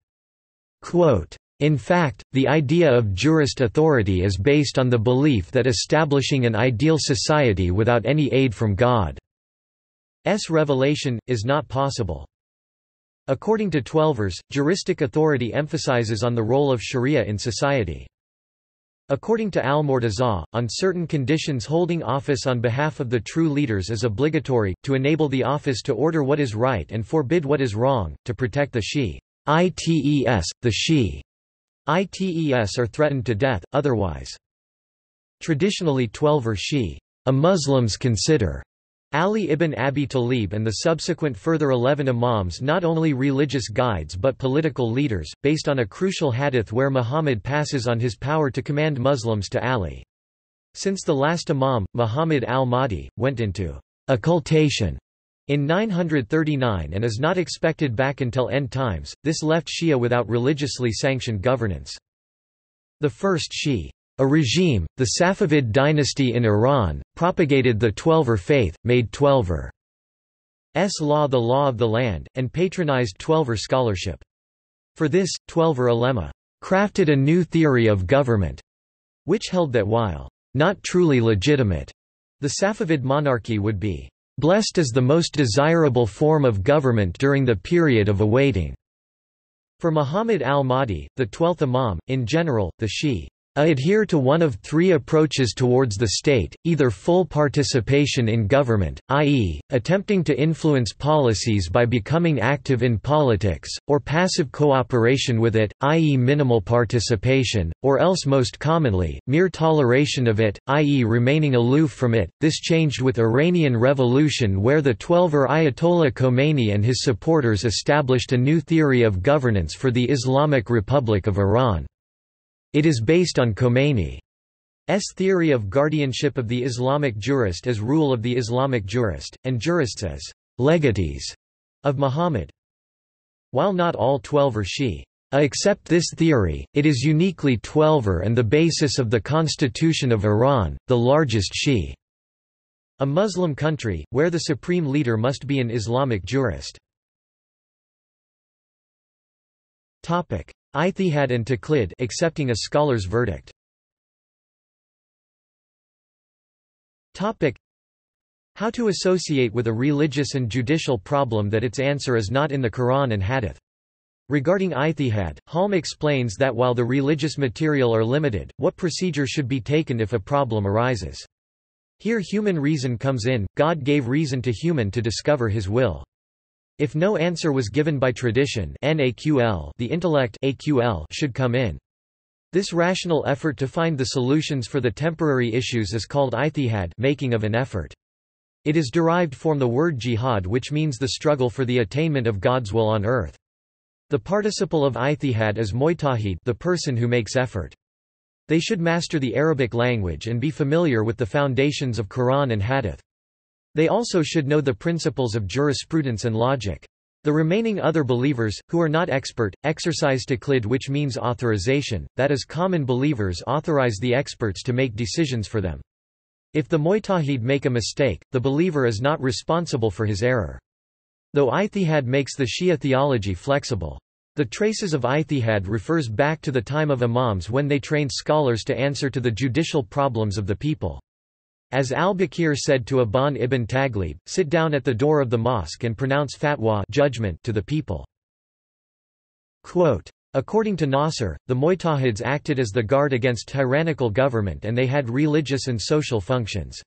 Quote, in fact, the idea of jurist authority is based on the belief that establishing an ideal society without any aid from God's revelation, is not possible. According to Twelvers, juristic authority emphasizes on the role of sharia in society. According to al-Murtaza, on certain conditions holding office on behalf of the true leaders is obligatory, to enable the office to order what is right and forbid what is wrong, to protect the Shi'ites, the Shi'ites are threatened to death, otherwise. Traditionally Twelver shi. A Muslims consider Ali ibn Abi Talib and the subsequent further eleven imams not only religious guides but political leaders, based on a crucial hadith where Muhammad passes on his power to command Muslims to Ali. Since the last imam, Muhammad al-Mahdi, went into occultation in 939 and is not expected back until end times, this left Shia without religiously sanctioned governance. The first Shi a regime, the Safavid dynasty in Iran, propagated the Twelver faith, made Twelver's law the law of the land, and patronized Twelver scholarship. For this, Twelver Ulema crafted a new theory of government, which held that while not truly legitimate, the Safavid monarchy would be blessed as the most desirable form of government during the period of awaiting. For Muhammad al-Mahdi, the twelfth imam, in general, the Shi adhere to one of three approaches towards the state, either full participation in government, i.e., attempting to influence policies by becoming active in politics, or passive cooperation with it, i.e. minimal participation, or else most commonly, mere toleration of it, i.e. remaining aloof from it. This changed with Iranian Revolution where the Twelver Ayatollah Khomeini and his supporters established a new theory of governance for the Islamic Republic of Iran. It is based on Khomeini's theory of guardianship of the Islamic jurist as rule of the Islamic jurist, and jurists as legatees of Muhammad. While not all Twelver Shi accept this theory, it is uniquely Twelver and the basis of the constitution of Iran, the largest Shi. A Muslim country, where the supreme leader must be an Islamic jurist. Ijtihad and taqlid accepting a scholar's verdict. Topic How to associate with a religious and judicial problem that its answer is not in the Quran and Hadith. Regarding ijtihad, Halm explains that while the religious material are limited, what procedure should be taken if a problem arises. Here human reason comes in, God gave reason to human to discover his will. If no answer was given by tradition the intellect should come in. This rational effort to find the solutions for the temporary issues is called ijtihad making of an effort. It is derived from the word jihad which means the struggle for the attainment of God's will on earth. The participle of ijtihad is mujtahid the person who makes effort. They should master the Arabic language and be familiar with the foundations of Quran and Hadith. They also should know the principles of jurisprudence and logic. The remaining other believers, who are not expert, exercise taqlid which means authorization, that is common believers authorize the experts to make decisions for them. If the mujtahid make a mistake, the believer is not responsible for his error. Though ijtihad makes the Shia theology flexible. The traces of ijtihad refers back to the time of imams when they trained scholars to answer to the judicial problems of the people. As al-Baqir said to Aban ibn Taghlib, sit down at the door of the mosque and pronounce fatwa judgment to the people. Quote, According to Nasr, the Mujtahids acted as the guard against tyrannical government and they had religious and social functions.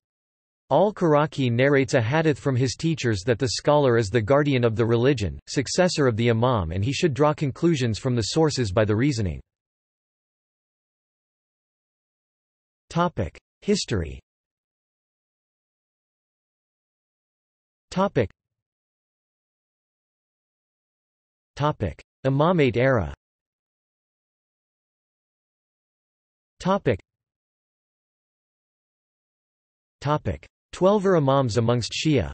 Al-Karaki narrates a hadith from his teachers that the scholar is the guardian of the religion, successor of the imam and he should draw conclusions from the sources by the reasoning. History Imamate era Topic. Twelver Imams amongst Shia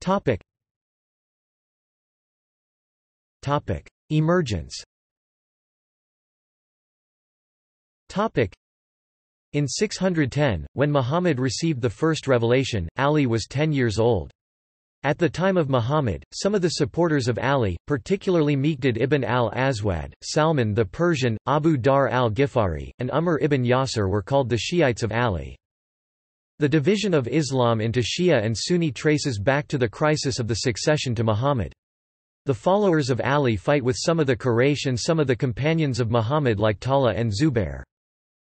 Topic. Topic. Emergence Topic. In 610, when Muhammad received the first revelation, Ali was ten years old. At the time of Muhammad, some of the supporters of Ali, particularly Miqdad ibn al-Aswad, Salman the Persian, Abu Dharr al-Ghifari, and Umar ibn Yasir were called the Shiites of Ali. The division of Islam into Shia and Sunni traces back to the crisis of the succession to Muhammad. The followers of Ali fight with some of the Quraysh and some of the companions of Muhammad like Talha and Zubair.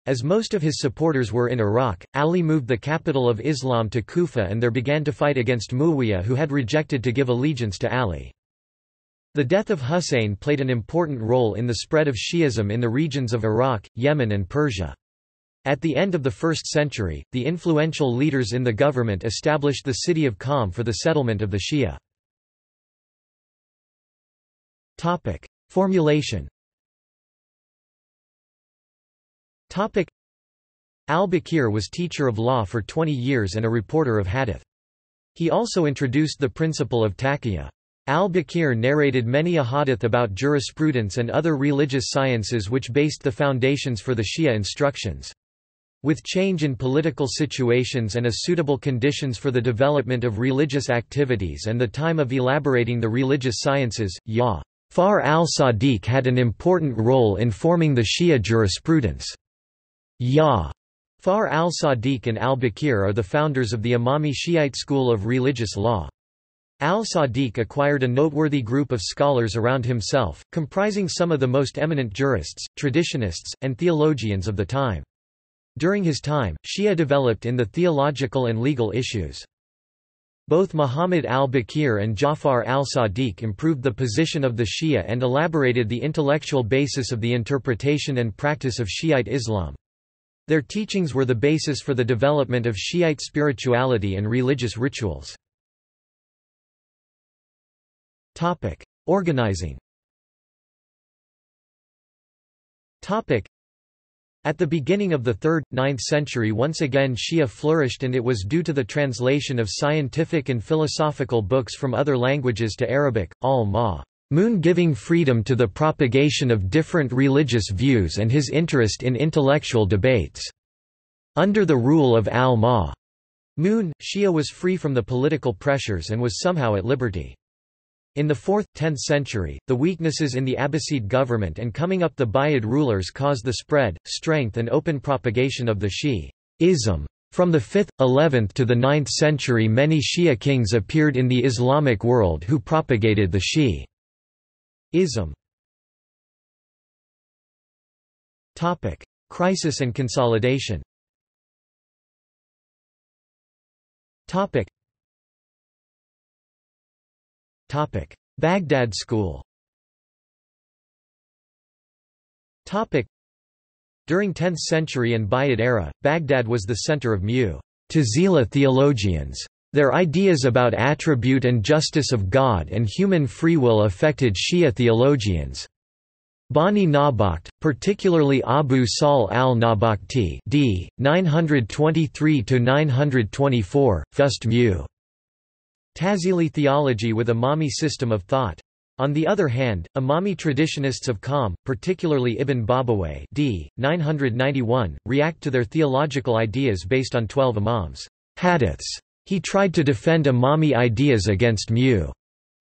As most of his supporters were in Iraq, Ali moved the capital of Islam to Kufa and there began to fight against Muawiyah who had rejected to give allegiance to Ali. The death of Husayn played an important role in the spread of Shi'ism in the regions of Iraq, Yemen and Persia. At the end of the 1st century, the influential leaders in the government established the city of Qom for the settlement of the Shia. Formulation Al-Baqir was teacher of law for 20 years and a reporter of hadith. He also introduced the principle of taqiyya. Al-Baqir narrated many ahadith about jurisprudence and other religious sciences which based the foundations for the Shia instructions. With change in political situations and a suitable conditions for the development of religious activities and the time of elaborating the religious sciences, Ya. Far al-Sadiq had an important role in forming the Shia jurisprudence. Ya. Far al-Sadiq and al-Baqir are the founders of the Imami Shiite school of religious law. Al-Sadiq acquired a noteworthy group of scholars around himself, comprising some of the most eminent jurists, traditionists, and theologians of the time. During his time, Shia developed in the theological and legal issues. Both Muhammad al-Baqir and Jafar al-Sadiq improved the position of the Shia and elaborated the intellectual basis of the interpretation and practice of Shiite Islam. Their teachings were the basis for the development of Shiite spirituality and religious rituals. Organizing at the beginning of the 3rd, 9th century once again Shia flourished and it was due to the translation of scientific and philosophical books from other languages to Arabic, al-Ma Mun giving freedom to the propagation of different religious views and his interest in intellectual debates. Under the rule of al-Ma Moon, Shia was free from the political pressures and was somehow at liberty. In the 4th, 10th century, the weaknesses in the Abbasid government and coming up the Buyid rulers caused the spread, strength and open propagation of the Shi'ism. From the 5th, 11th to the 9th century many Shia kings appeared in the Islamic world who propagated the Shi. Ism Topic: Crisis and consolidation. Topic. Topic: Baghdad School. Topic: During 10th century and Buyid era, Baghdad was the center of Mu'tazila theologians. Their ideas about attribute and justice of God and human free will affected Shia theologians. Bani Nawbakht, particularly Abu Sahl al-Nawbakhti d. 923–924, fust mu. Tazili theology with Imami system of thought. On the other hand, Imami traditionists of Qom, particularly Ibn Babawayh d. 991, react to their theological ideas based on twelve Imams' hadiths. He tried to defend Imami ideas against Mu.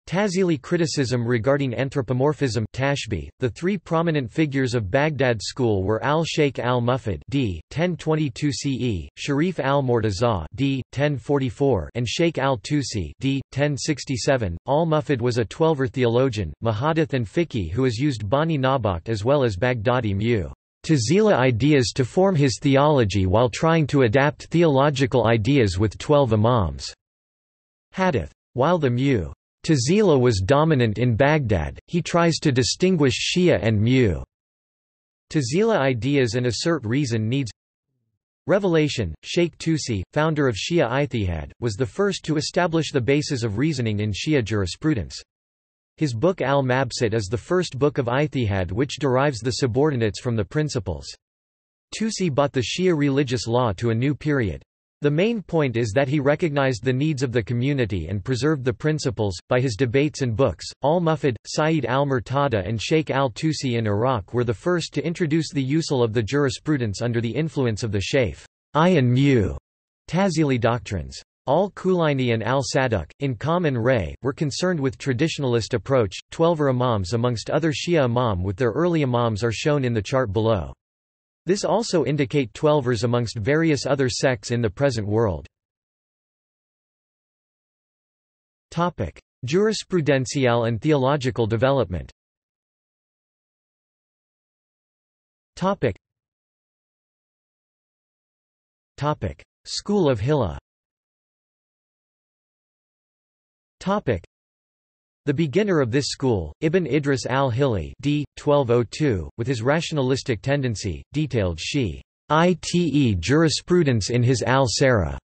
Tazili criticism regarding anthropomorphism Tashbih. The three prominent figures of Baghdad school were al-Sheikh al-Mufid d. 1022 CE, Sharif al-Murtaza d. 1044 and Sheikh al-Tusi d. 1067. Al-Mufid was a Twelver theologian, Muhaddith and Fiqhi who has used Bani Nawbakht as well as Baghdadi mu. Tazila ideas to form his theology while trying to adapt theological ideas with twelve imams. Hadith. While the mu. Tazila was dominant in Baghdad, he tries to distinguish Shia and Mu. Tazila ideas and assert reason needs Revelation, Sheikh Tusi, founder of Shia Ijtihad, was the first to establish the basis of reasoning in Shia jurisprudence. His book Al-Mabsut is the first book of Ijtihad which derives the subordinates from the principles. Tusi brought the Shia religious law to a new period. The main point is that he recognized the needs of the community and preserved the principles. By his debates and books, al Mufid, Sayyid al Murtada, and Sheikh al Tusi in Iraq were the first to introduce the usul of the jurisprudence under the influence of the Shaykh I and Mu Tazili doctrines. Al-Kulaini and al-Saduq, in and Ray, were concerned with traditionalist approach. Twelver imams amongst other Shia imam with their early imams are shown in the chart below. This also indicate Twelvers amongst various other sects in the present world. Topic: Jurisprudential and theological development. School of Hilla. Topic. The beginner of this school, Ibn Idris al-Hilli d. 1202, with his rationalistic tendency, detailed Shi ite jurisprudence in his al-Sara.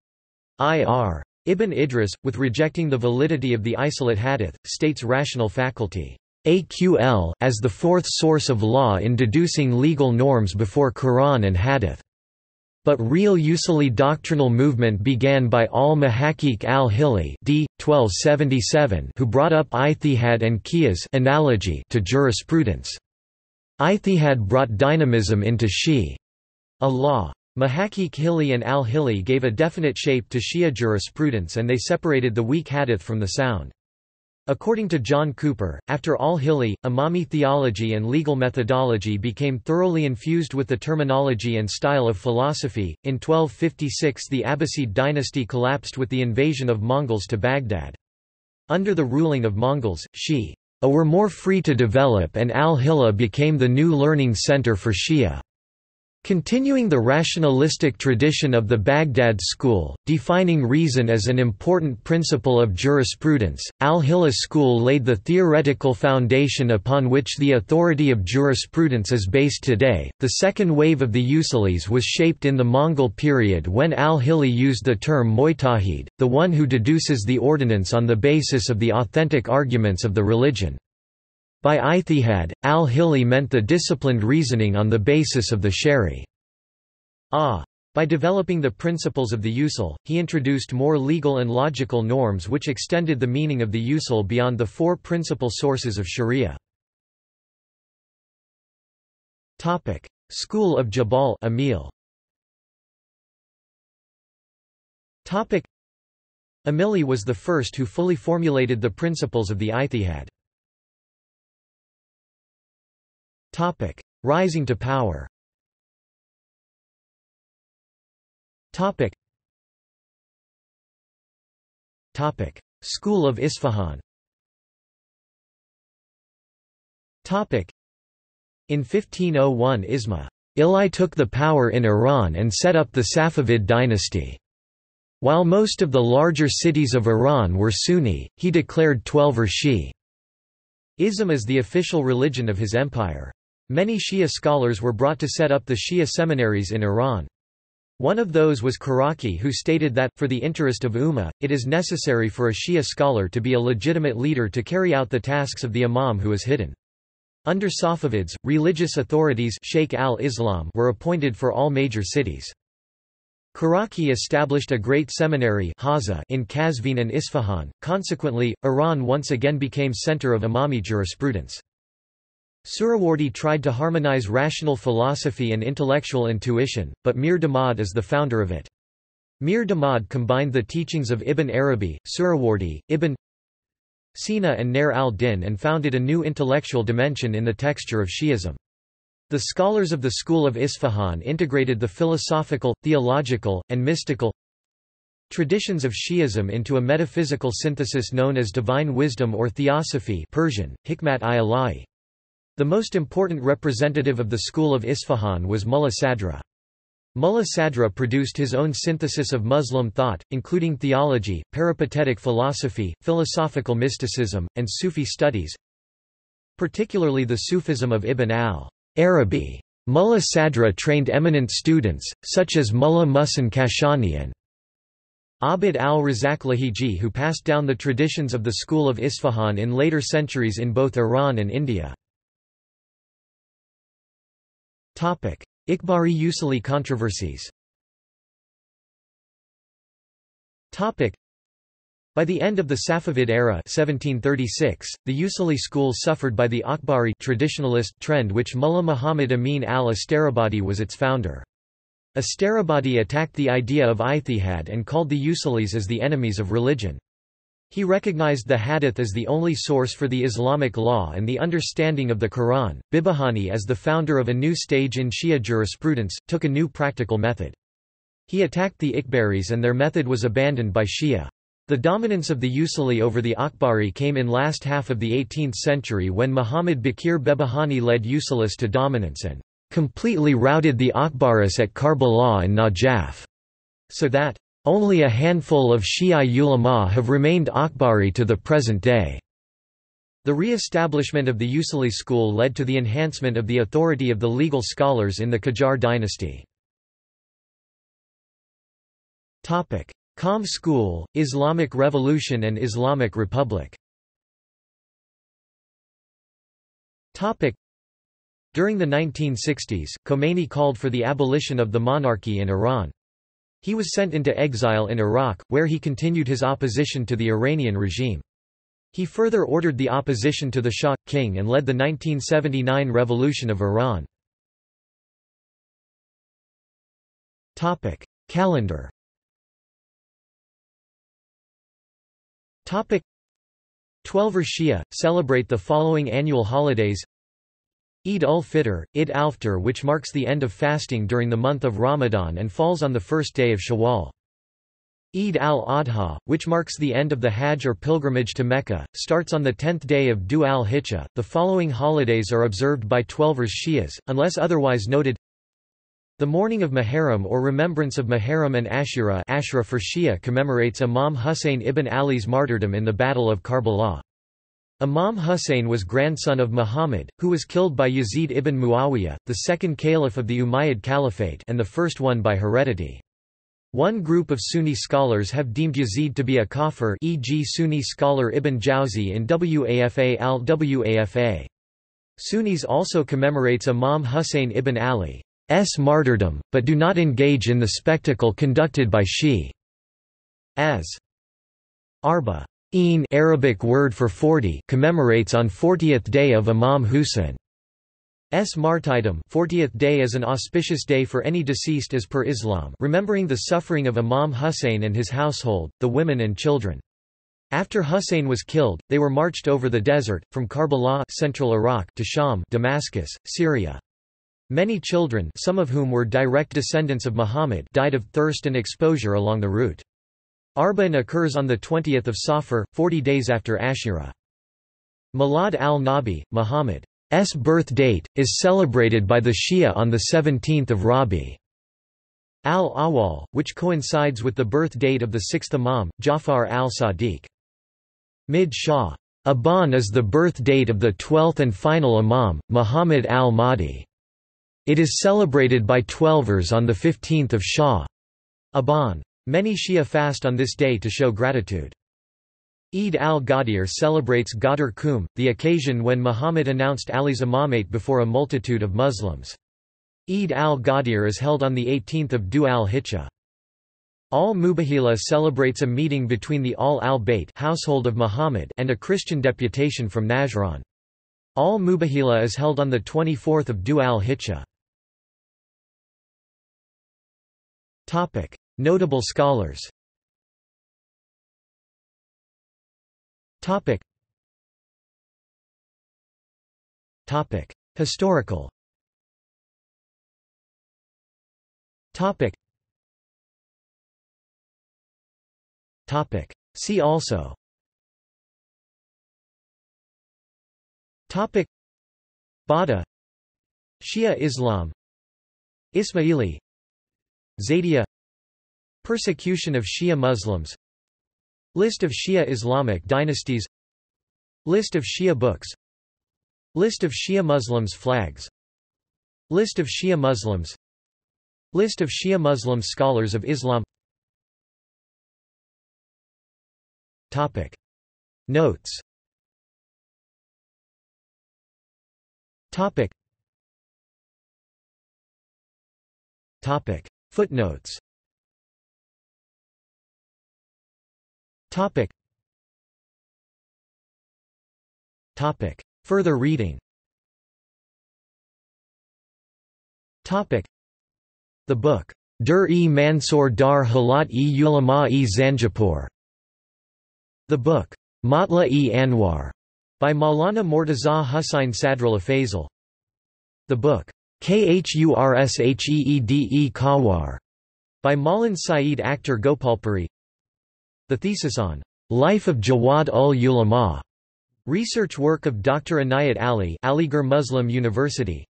Ir. Ibn Idris, with rejecting the validity of the isolate hadith, states rational faculty AQL as the fourth source of law in deducing legal norms before Quran and hadith. But real Usuli doctrinal movement began by al-Muhaqqiq al-Hilli d. 1277 who brought up Ijtihad and Qiyas analogy to jurisprudence. Ijtihad brought dynamism into Shi'a law. Muhaqqiq Hilli and al-Hilli gave a definite shape to Shia jurisprudence and they separated the weak hadith from the sound. According to John Cooper, after al-Hilli, Imami theology and legal methodology became thoroughly infused with the terminology and style of philosophy. In 1256, the Abbasid dynasty collapsed with the invasion of Mongols to Baghdad. Under the ruling of Mongols, Shia were more free to develop and al-Hilla became the new learning center for Shia. Continuing the rationalistic tradition of the Baghdad school, defining reason as an important principle of jurisprudence, al-Hilla school laid the theoretical foundation upon which the authority of jurisprudence is based today. The second wave of the Usulis was shaped in the Mongol period when al-Hilli used the term Mujtahid, the one who deduces the ordinance on the basis of the authentic arguments of the religion. By ijtihad, al-Hilli meant the disciplined reasoning on the basis of the shari. Ah. By developing the principles of the usul, he introduced more legal and logical norms which extended the meaning of the usul beyond the four principal sources of sharia. School of Jabal Amil. Amili was the first who fully formulated the principles of the Ijtihad. Topic: Rising to power. Topic. Topic: School of Isfahan. Topic: In 1501 Ismail I took the power in Iran and set up the Safavid dynasty. While most of the larger cities of Iran were Sunni, he declared Twelver Shi. Ism is the official religion of his empire. Many Shia scholars were brought to set up the Shia seminaries in Iran. One of those was Karaki who stated that, for the interest of Ummah, it is necessary for a Shia scholar to be a legitimate leader to carry out the tasks of the imam who is hidden. Under Safavids, religious authorities Sheikh al-Islam were appointed for all major cities. Karaki established a great seminary in Qazvin and Isfahan, consequently, Iran once again became center of Imami jurisprudence. Suhrawardi tried to harmonize rational philosophy and intellectual intuition, but Mir Damad is the founder of it. Mir Damad combined the teachings of Ibn Arabi, Suhrawardi, Ibn Sina and Nasir al-Din and founded a new intellectual dimension in the texture of Shi'ism. The scholars of the school of Isfahan integrated the philosophical, theological, and mystical traditions of Shi'ism into a metaphysical synthesis known as divine wisdom or theosophy Persian, Hikmat i The most important representative of the school of Isfahan was Mullah Sadra. Mullah Sadra produced his own synthesis of Muslim thought, including theology, peripatetic philosophy, philosophical mysticism, and Sufi studies, particularly the Sufism of Ibn al Arabi. Mullah Sadra trained eminent students, such as Mullah Muhsin Kashani and Abd al-Razak Lahiji who passed down the traditions of the school of Isfahan in later centuries in both Iran and India. Akhbari Usuli controversies by the end of the Safavid era 1736, the Usuli school suffered by the Akhbari traditionalist trend which Mullah Muhammad Amin al-Astarabadi was its founder. Astarabadi attacked the idea of ijtihad and called the Usulis as the enemies of religion. He recognized the Hadith as the only source for the Islamic law and the understanding of the Quran. Behbahani as the founder of a new stage in Shia jurisprudence, took a new practical method. He attacked the Akhbaris and their method was abandoned by Shia. The dominance of the Usuli over the Akhbari came in last half of the 18th century when Muhammad Bakir Behbahani led Usulis to dominance and completely routed the Akhbaris at Karbala and Najaf, so that only a handful of Shia ulama have remained Akhbari to the present day. The re-establishment of the Usuli school led to the enhancement of the authority of the legal scholars in the Qajar dynasty. Qom school, Islamic Revolution and Islamic Republic During the 1960s, Khomeini called for the abolition of the monarchy in Iran. He was sent into exile in Iraq, where he continued his opposition to the Iranian regime. He further ordered the opposition to the Shah, king and led the 1979 revolution of Iran. Calendar Twelver Shia, celebrate the following annual holidays Eid ul-Fitr, Id al-Fitr which marks the end of fasting during the month of Ramadan and falls on the first day of Shawwal. Eid al-Adha, which marks the end of the Hajj or pilgrimage to Mecca, starts on the tenth day of Dhu al-Hijjah. The following holidays are observed by Twelvers Shias, unless otherwise noted the mourning of Muharram or remembrance of Muharram and Ashura Ashura for Shia commemorates Imam Husayn ibn Ali's martyrdom in the Battle of Karbala. Imam Husayn was grandson of Muhammad, who was killed by Yazid ibn Muawiyah, the second caliph of the Umayyad Caliphate and the first one by heredity. One group of Sunni scholars have deemed Yazid to be a kafir e.g. Sunni scholar Ibn Jawzi in Wafa al-Wafa. Sunnis also commemorates Imam Husayn ibn Ali. S martyrdom, but do not engage in the spectacle conducted by Shi. As Arba een Arabic word for 40 commemorates on 40th day of Imam Husayn. S martyrdom 40th day is an auspicious day for any deceased as per Islam remembering the suffering of Imam Hussein and his household, the women and children. After Hussein was killed, they were marched over the desert, from Karbala central Iraq to Sham Damascus, Syria. Many children some of whom were direct descendants of Muhammad died of thirst and exposure along the route. Arba'in occurs on the 20th of Safar, 40 days after Ashura. Milad al-Nabi, Muhammad's birth date, is celebrated by the Shia on the 17th of Rabi. Al-Awwal, which coincides with the birth date of the sixth Imam, Jafar al-Sadiq. Mid-Shah. Aban is the birth date of the twelfth and final Imam, Muhammad al-Mahdi. It is celebrated by Twelvers on the 15th of Shah. Aban. Many Shia fast on this day to show gratitude. Eid al-Ghadir celebrates Ghadir Khumm, the occasion when Muhammad announced Ali's imamate before a multitude of Muslims. Eid al-Ghadir is held on 18 Dhu al-Hijjah. Al-Mubahila celebrates a meeting between the Ahl al-Bayt household of Muhammad and a Christian deputation from Najran. Al-Mubahila is held on 24 Dhu al-Hijjah. Topic: Notable scholars. Topic: Topic: Historical. Topic. Topic. See also. Topic. Bada. Shia Islam. Ismaili. Zaydiya. Persecution of Shia Muslims. List of Shia Islamic dynasties. List of Shia books. List of Shia Muslims flags List of Shia Muslims List of Shia Muslim scholars of Islam Topic. Notes Topic. Topic. Footnotes Topic. Topic. Further reading Topic. The book, Dur-e Mansour Dar Halat-e Ulama-e Zanjapur. The book, Matla-e Anwar, by Maulana Mortaza Hussain Sadrullah Faisal. The book, Khurshheede Kawar, by Maulan Saeed Akhtar Gopalpuri. The thesis on Life of Jawad ul Ulama Research work of Dr. Anayat Ali Aligarh Muslim University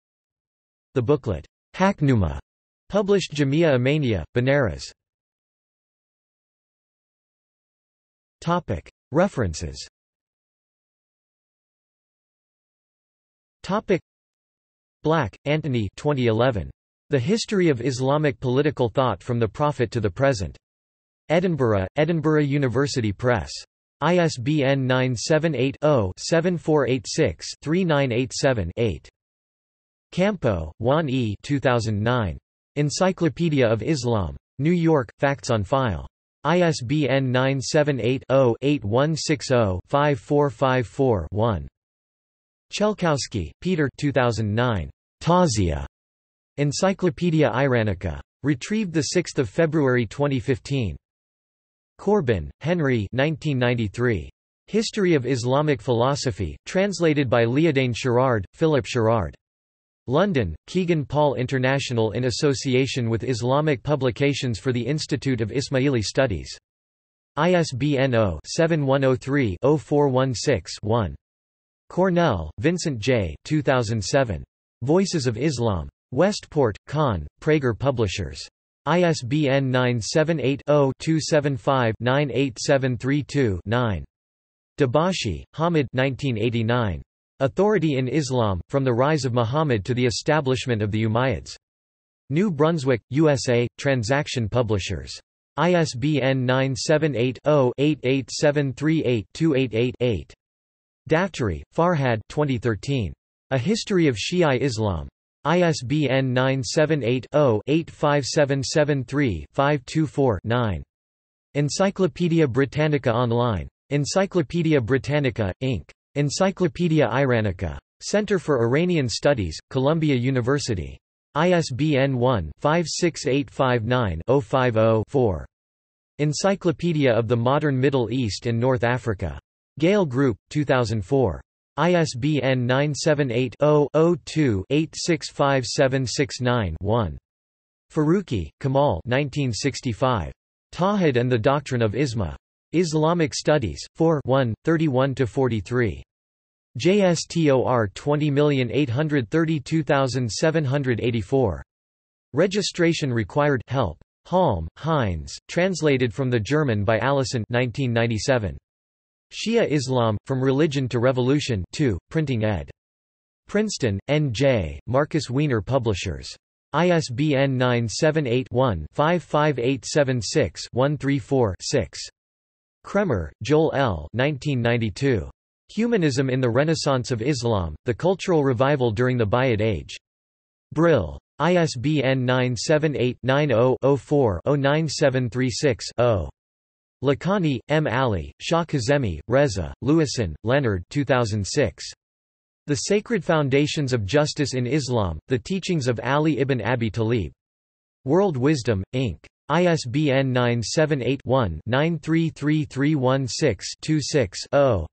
The booklet, Haknuma, published Jamia Amania, Banaras. References Black, Anthony 2011. The History of Islamic Political Thought from the Prophet to the Present. Edinburgh, Edinburgh University Press. ISBN 978-0-7486-3987-8. Campo, Juan E. 2009. Encyclopedia of Islam. New York, Facts on File. ISBN 978-0-8160-5454-1. Chelkowski, Peter 2009. Tazia. Encyclopedia Iranica. Retrieved 6 February 2015. Corbin, Henry 1993. History of Islamic Philosophy, translated by Liadain Sherard, Philip Sherard. London, Kegan Paul International in association with Islamic Publications for the Institute of Ismaili Studies. ISBN 0-7103-0416-1. Cornell, Vincent J. 2007. Voices of Islam. Westport, Kahn, Praeger Publishers. ISBN 978-0-275-98732-9. Dabashi, Hamid 1989. Authority in Islam, From the Rise of Muhammad to the Establishment of the Umayyads. New Brunswick, USA, Transaction Publishers. ISBN 978-0-88738-288-8. Daftary, Farhad 2013. A History of Shi'i Islam. ISBN 978-0-85773-524-9. Encyclopædia Britannica Online. Encyclopædia Britannica, Inc. Encyclopædia Iranica. Center for Iranian Studies, Columbia University. ISBN 1-56859-050-4. Encyclopedia of the Modern Middle East and North Africa. Gale Group, 2004. ISBN 978-0-02-865769-1. Farooqi, Kamal 1965. Tawhid and the Doctrine of Isma. Islamic Studies, 4 1, 31–43. JSTOR 20832784. Registration required help. Halm, Heinz, translated from the German by Allison 1997. Shia Islam, From Religion to Revolution 2, printing ed. Princeton, N.J., Markus Wiener Publishers. ISBN 978-1-55876-134-6. Kraemer, Joel L. 1992. Humanism in the Renaissance of Islam, The Cultural Revival During the Buyid Age. Brill. ISBN 978 90 4 09736 0 Lakhani, M. Ali, Shah Kazemi, Reza, Lewisohn, Leonard 2006. The Sacred Foundations of Justice in Islam, The Teachings of Ali ibn Abi Talib. World Wisdom, Inc. ISBN 978-1-933316-26-0.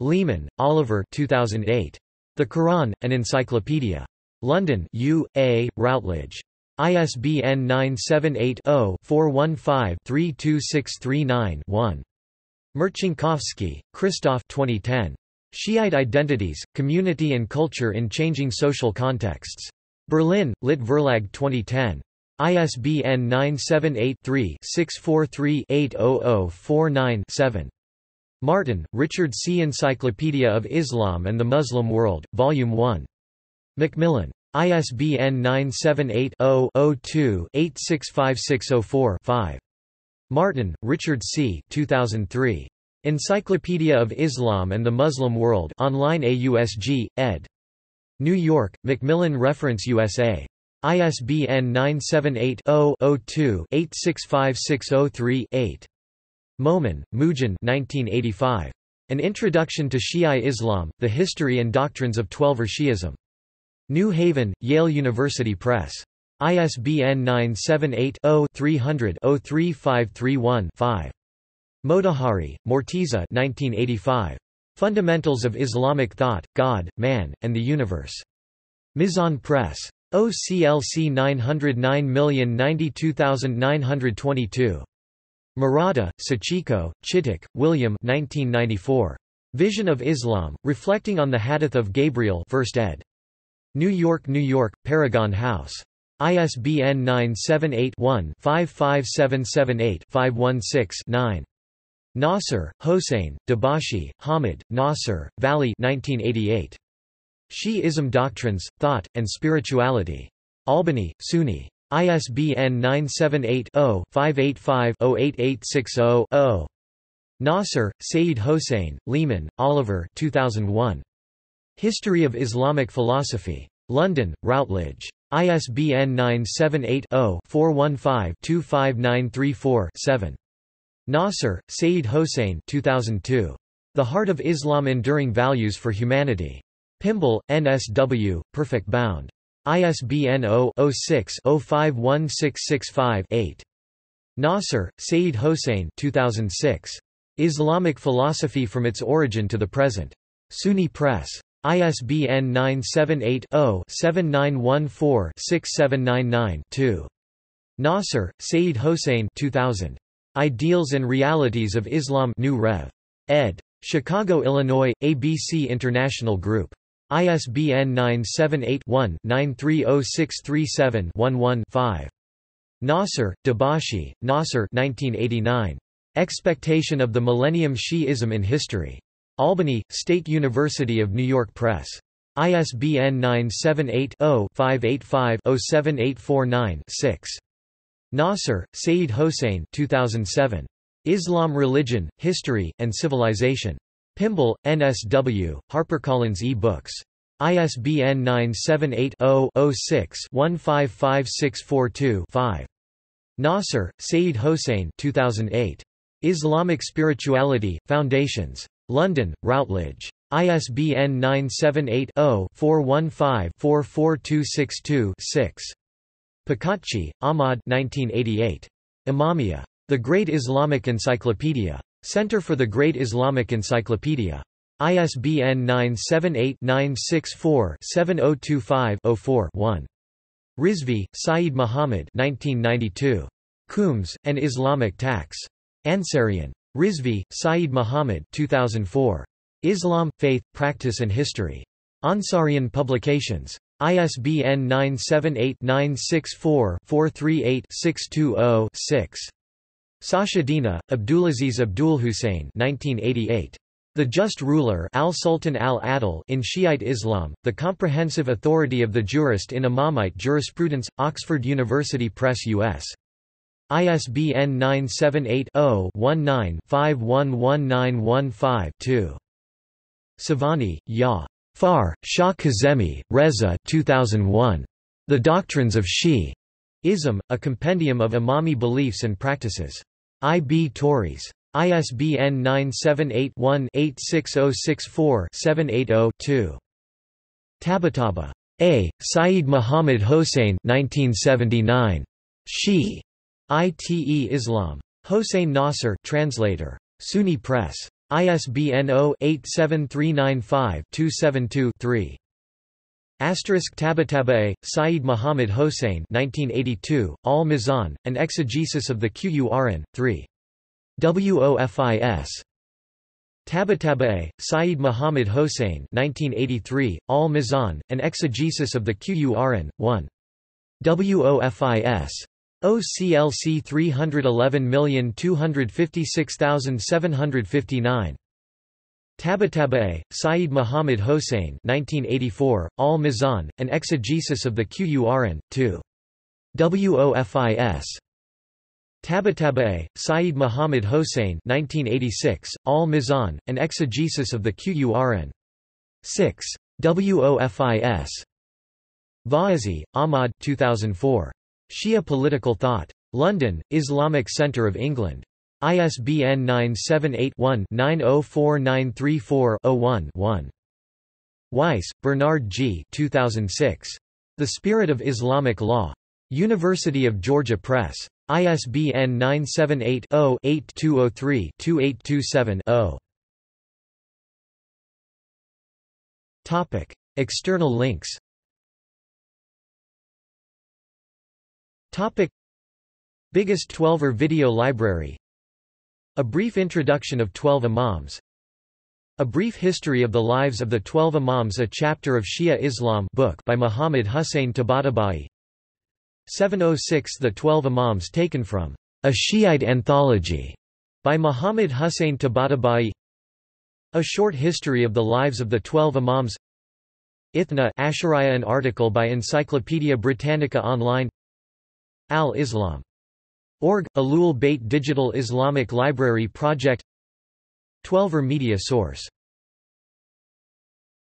Leaman, Oliver 2008. The Quran, an Encyclopedia. London U. A. Routledge. ISBN 978 0 415 32639 Marcinkowski, Christoph 2010. Shiite Identities, Community and Culture in Changing Social Contexts. Berlin, Lit Verlag 2010. ISBN 978-3-643-80049-7. Martin, Richard C. Encyclopedia of Islam and the Muslim World, Volume 1. Macmillan. ISBN 978-0-02-865604-5. Martin, Richard C. 2003. Encyclopedia of Islam and the Muslim World online AUSG, ed. New York, Macmillan Reference USA. ISBN 978-0-02-865603-8. Momen, Muhsin 1985. An Introduction to Shi'i Islam, The History and Doctrines of Twelver Shi'ism. New Haven, Yale University Press. ISBN 978-0-300-03531-5. Motahari, Morteza 1985. Fundamentals of Islamic Thought, God, Man, and the Universe. Mizan Press. OCLC 909092922. Murata, Sachiko, Chittick, William 1994. Vision of Islam, Reflecting on the Hadith of Gabriel 1st ed. New York, New York, Paragon House. ISBN 978-1-55778-516-9. Nasr, Hossein, Dabashi, Hamid, Nasr, Vali 1988. Shi'ism Doctrines, Thought, and Spirituality. Albany, SUNY. ISBN 978-0-585-08860-0. Nasr, Saeed Hossein, Leaman, Oliver 2001. History of Islamic Philosophy. London, Routledge. ISBN 978-0-415-25934-7. Nasr, Saeed Hossein 2002. The Heart of Islam Enduring Values for Humanity. Pymble, NSW, Perfect Bound. ISBN 0-06-051665-8. Nasr, Saeed Hossein 2006. Islamic Philosophy from its Origin to the Present. SUNY Press. ISBN 978-0-7914-6799-2. Nasr, Saeed Hossein 2000. Ideals and Realities of Islam New Rev. ed. Chicago, Illinois, ABC International Group. ISBN 978-1-930637-11-5. Nasr, Dabashi, Nasr 1989. Expectation of the Millennium Shi'ism in History. Albany, State University of New York Press. ISBN 978-0-585-07849-6. Nasr, Saeed Hossein 2007. Islam Religion, History, and Civilization. Pymble, NSW, HarperCollins e-books. ISBN 978-0-06-155642-5. Nasr, Saeed Hossein 2008. Islamic Spirituality, Foundations. London, Routledge. ISBN 978-0-415-44262-6. Pakatchi, Ahmad 1988. Imamiyya. The Great Islamic Encyclopedia. Center for the Great Islamic Encyclopedia. ISBN 978-964-7025-04-1. Rizvi, Saeed Muhammad 1992. Khums, an Islamic Tax. Ansarian. Rizvi, Saeed Muhammad 2004. Islam, Faith, Practice and History. Ansarian Publications. ISBN 978-964-438-620-6. Sachedina, Abdulaziz Abdul Hussein 1988. The Just Ruler al-Sultan al-Adil in Shiite Islam, the comprehensive authority of the jurist in Imamite jurisprudence, Oxford University Press U.S. ISBN 978-0-19-511915-2. Sobhani, Ya. Far, Shah Kazemi, Reza 2001. The Doctrines of Shi'ism, a Compendium of Imami Beliefs and Practices. I. B. Tauris. ISBN 978-1-86064-780-2. Tabatabai. A. Saeed Muhammad Hossein 1979. Shi. ITE Islam. Hossein Nasr translator. SUNY Press. ISBN 0-87395-272-3. Asterisk Tabataba'i, Saeed Muhammad Hossain 1982, Al-Mizan, An Exegesis of the Qur'an, 3. WOFIS. Tabataba'i, Saeed Muhammad Hossein 1983, Al-Mizan, An Exegesis of the Qur'an, 1. WOFIS. OCLC 311256759. Tabataba'i, Saeed Muhammad Hossain 1984, Al-Mizan, An Exegesis of the Qur'an, 2. WOFIS. Tabataba'i, Saeed Muhammad Hossain 1986, Al-Mizan, An Exegesis of the Qur'an. 6. WOFIS. Vaezi, Ahmad 2004. Shia Political Thought. London, Islamic Centre of England. ISBN 978-1-904934-01-1. Weiss, Bernard G. 2006. The Spirit of Islamic Law. University of Georgia Press. ISBN 978-0-8203-2827-0. External links Topic. Biggest Twelver video library. A brief introduction of Twelve Imams. A brief history of the lives of the Twelve Imams A chapter of Shia Islam book by Muhammad Hussein Tabatabai. 706 The Twelve Imams taken from A Shiite Anthology by Muhammad Hussein Tabatabai. A short history of the lives of the Twelve Imams. Ithna Ashariya An article by Encyclopaedia Britannica Online Al-Islam. Org, Ahlul Bayt Digital Islamic Library Project Twelver Media Source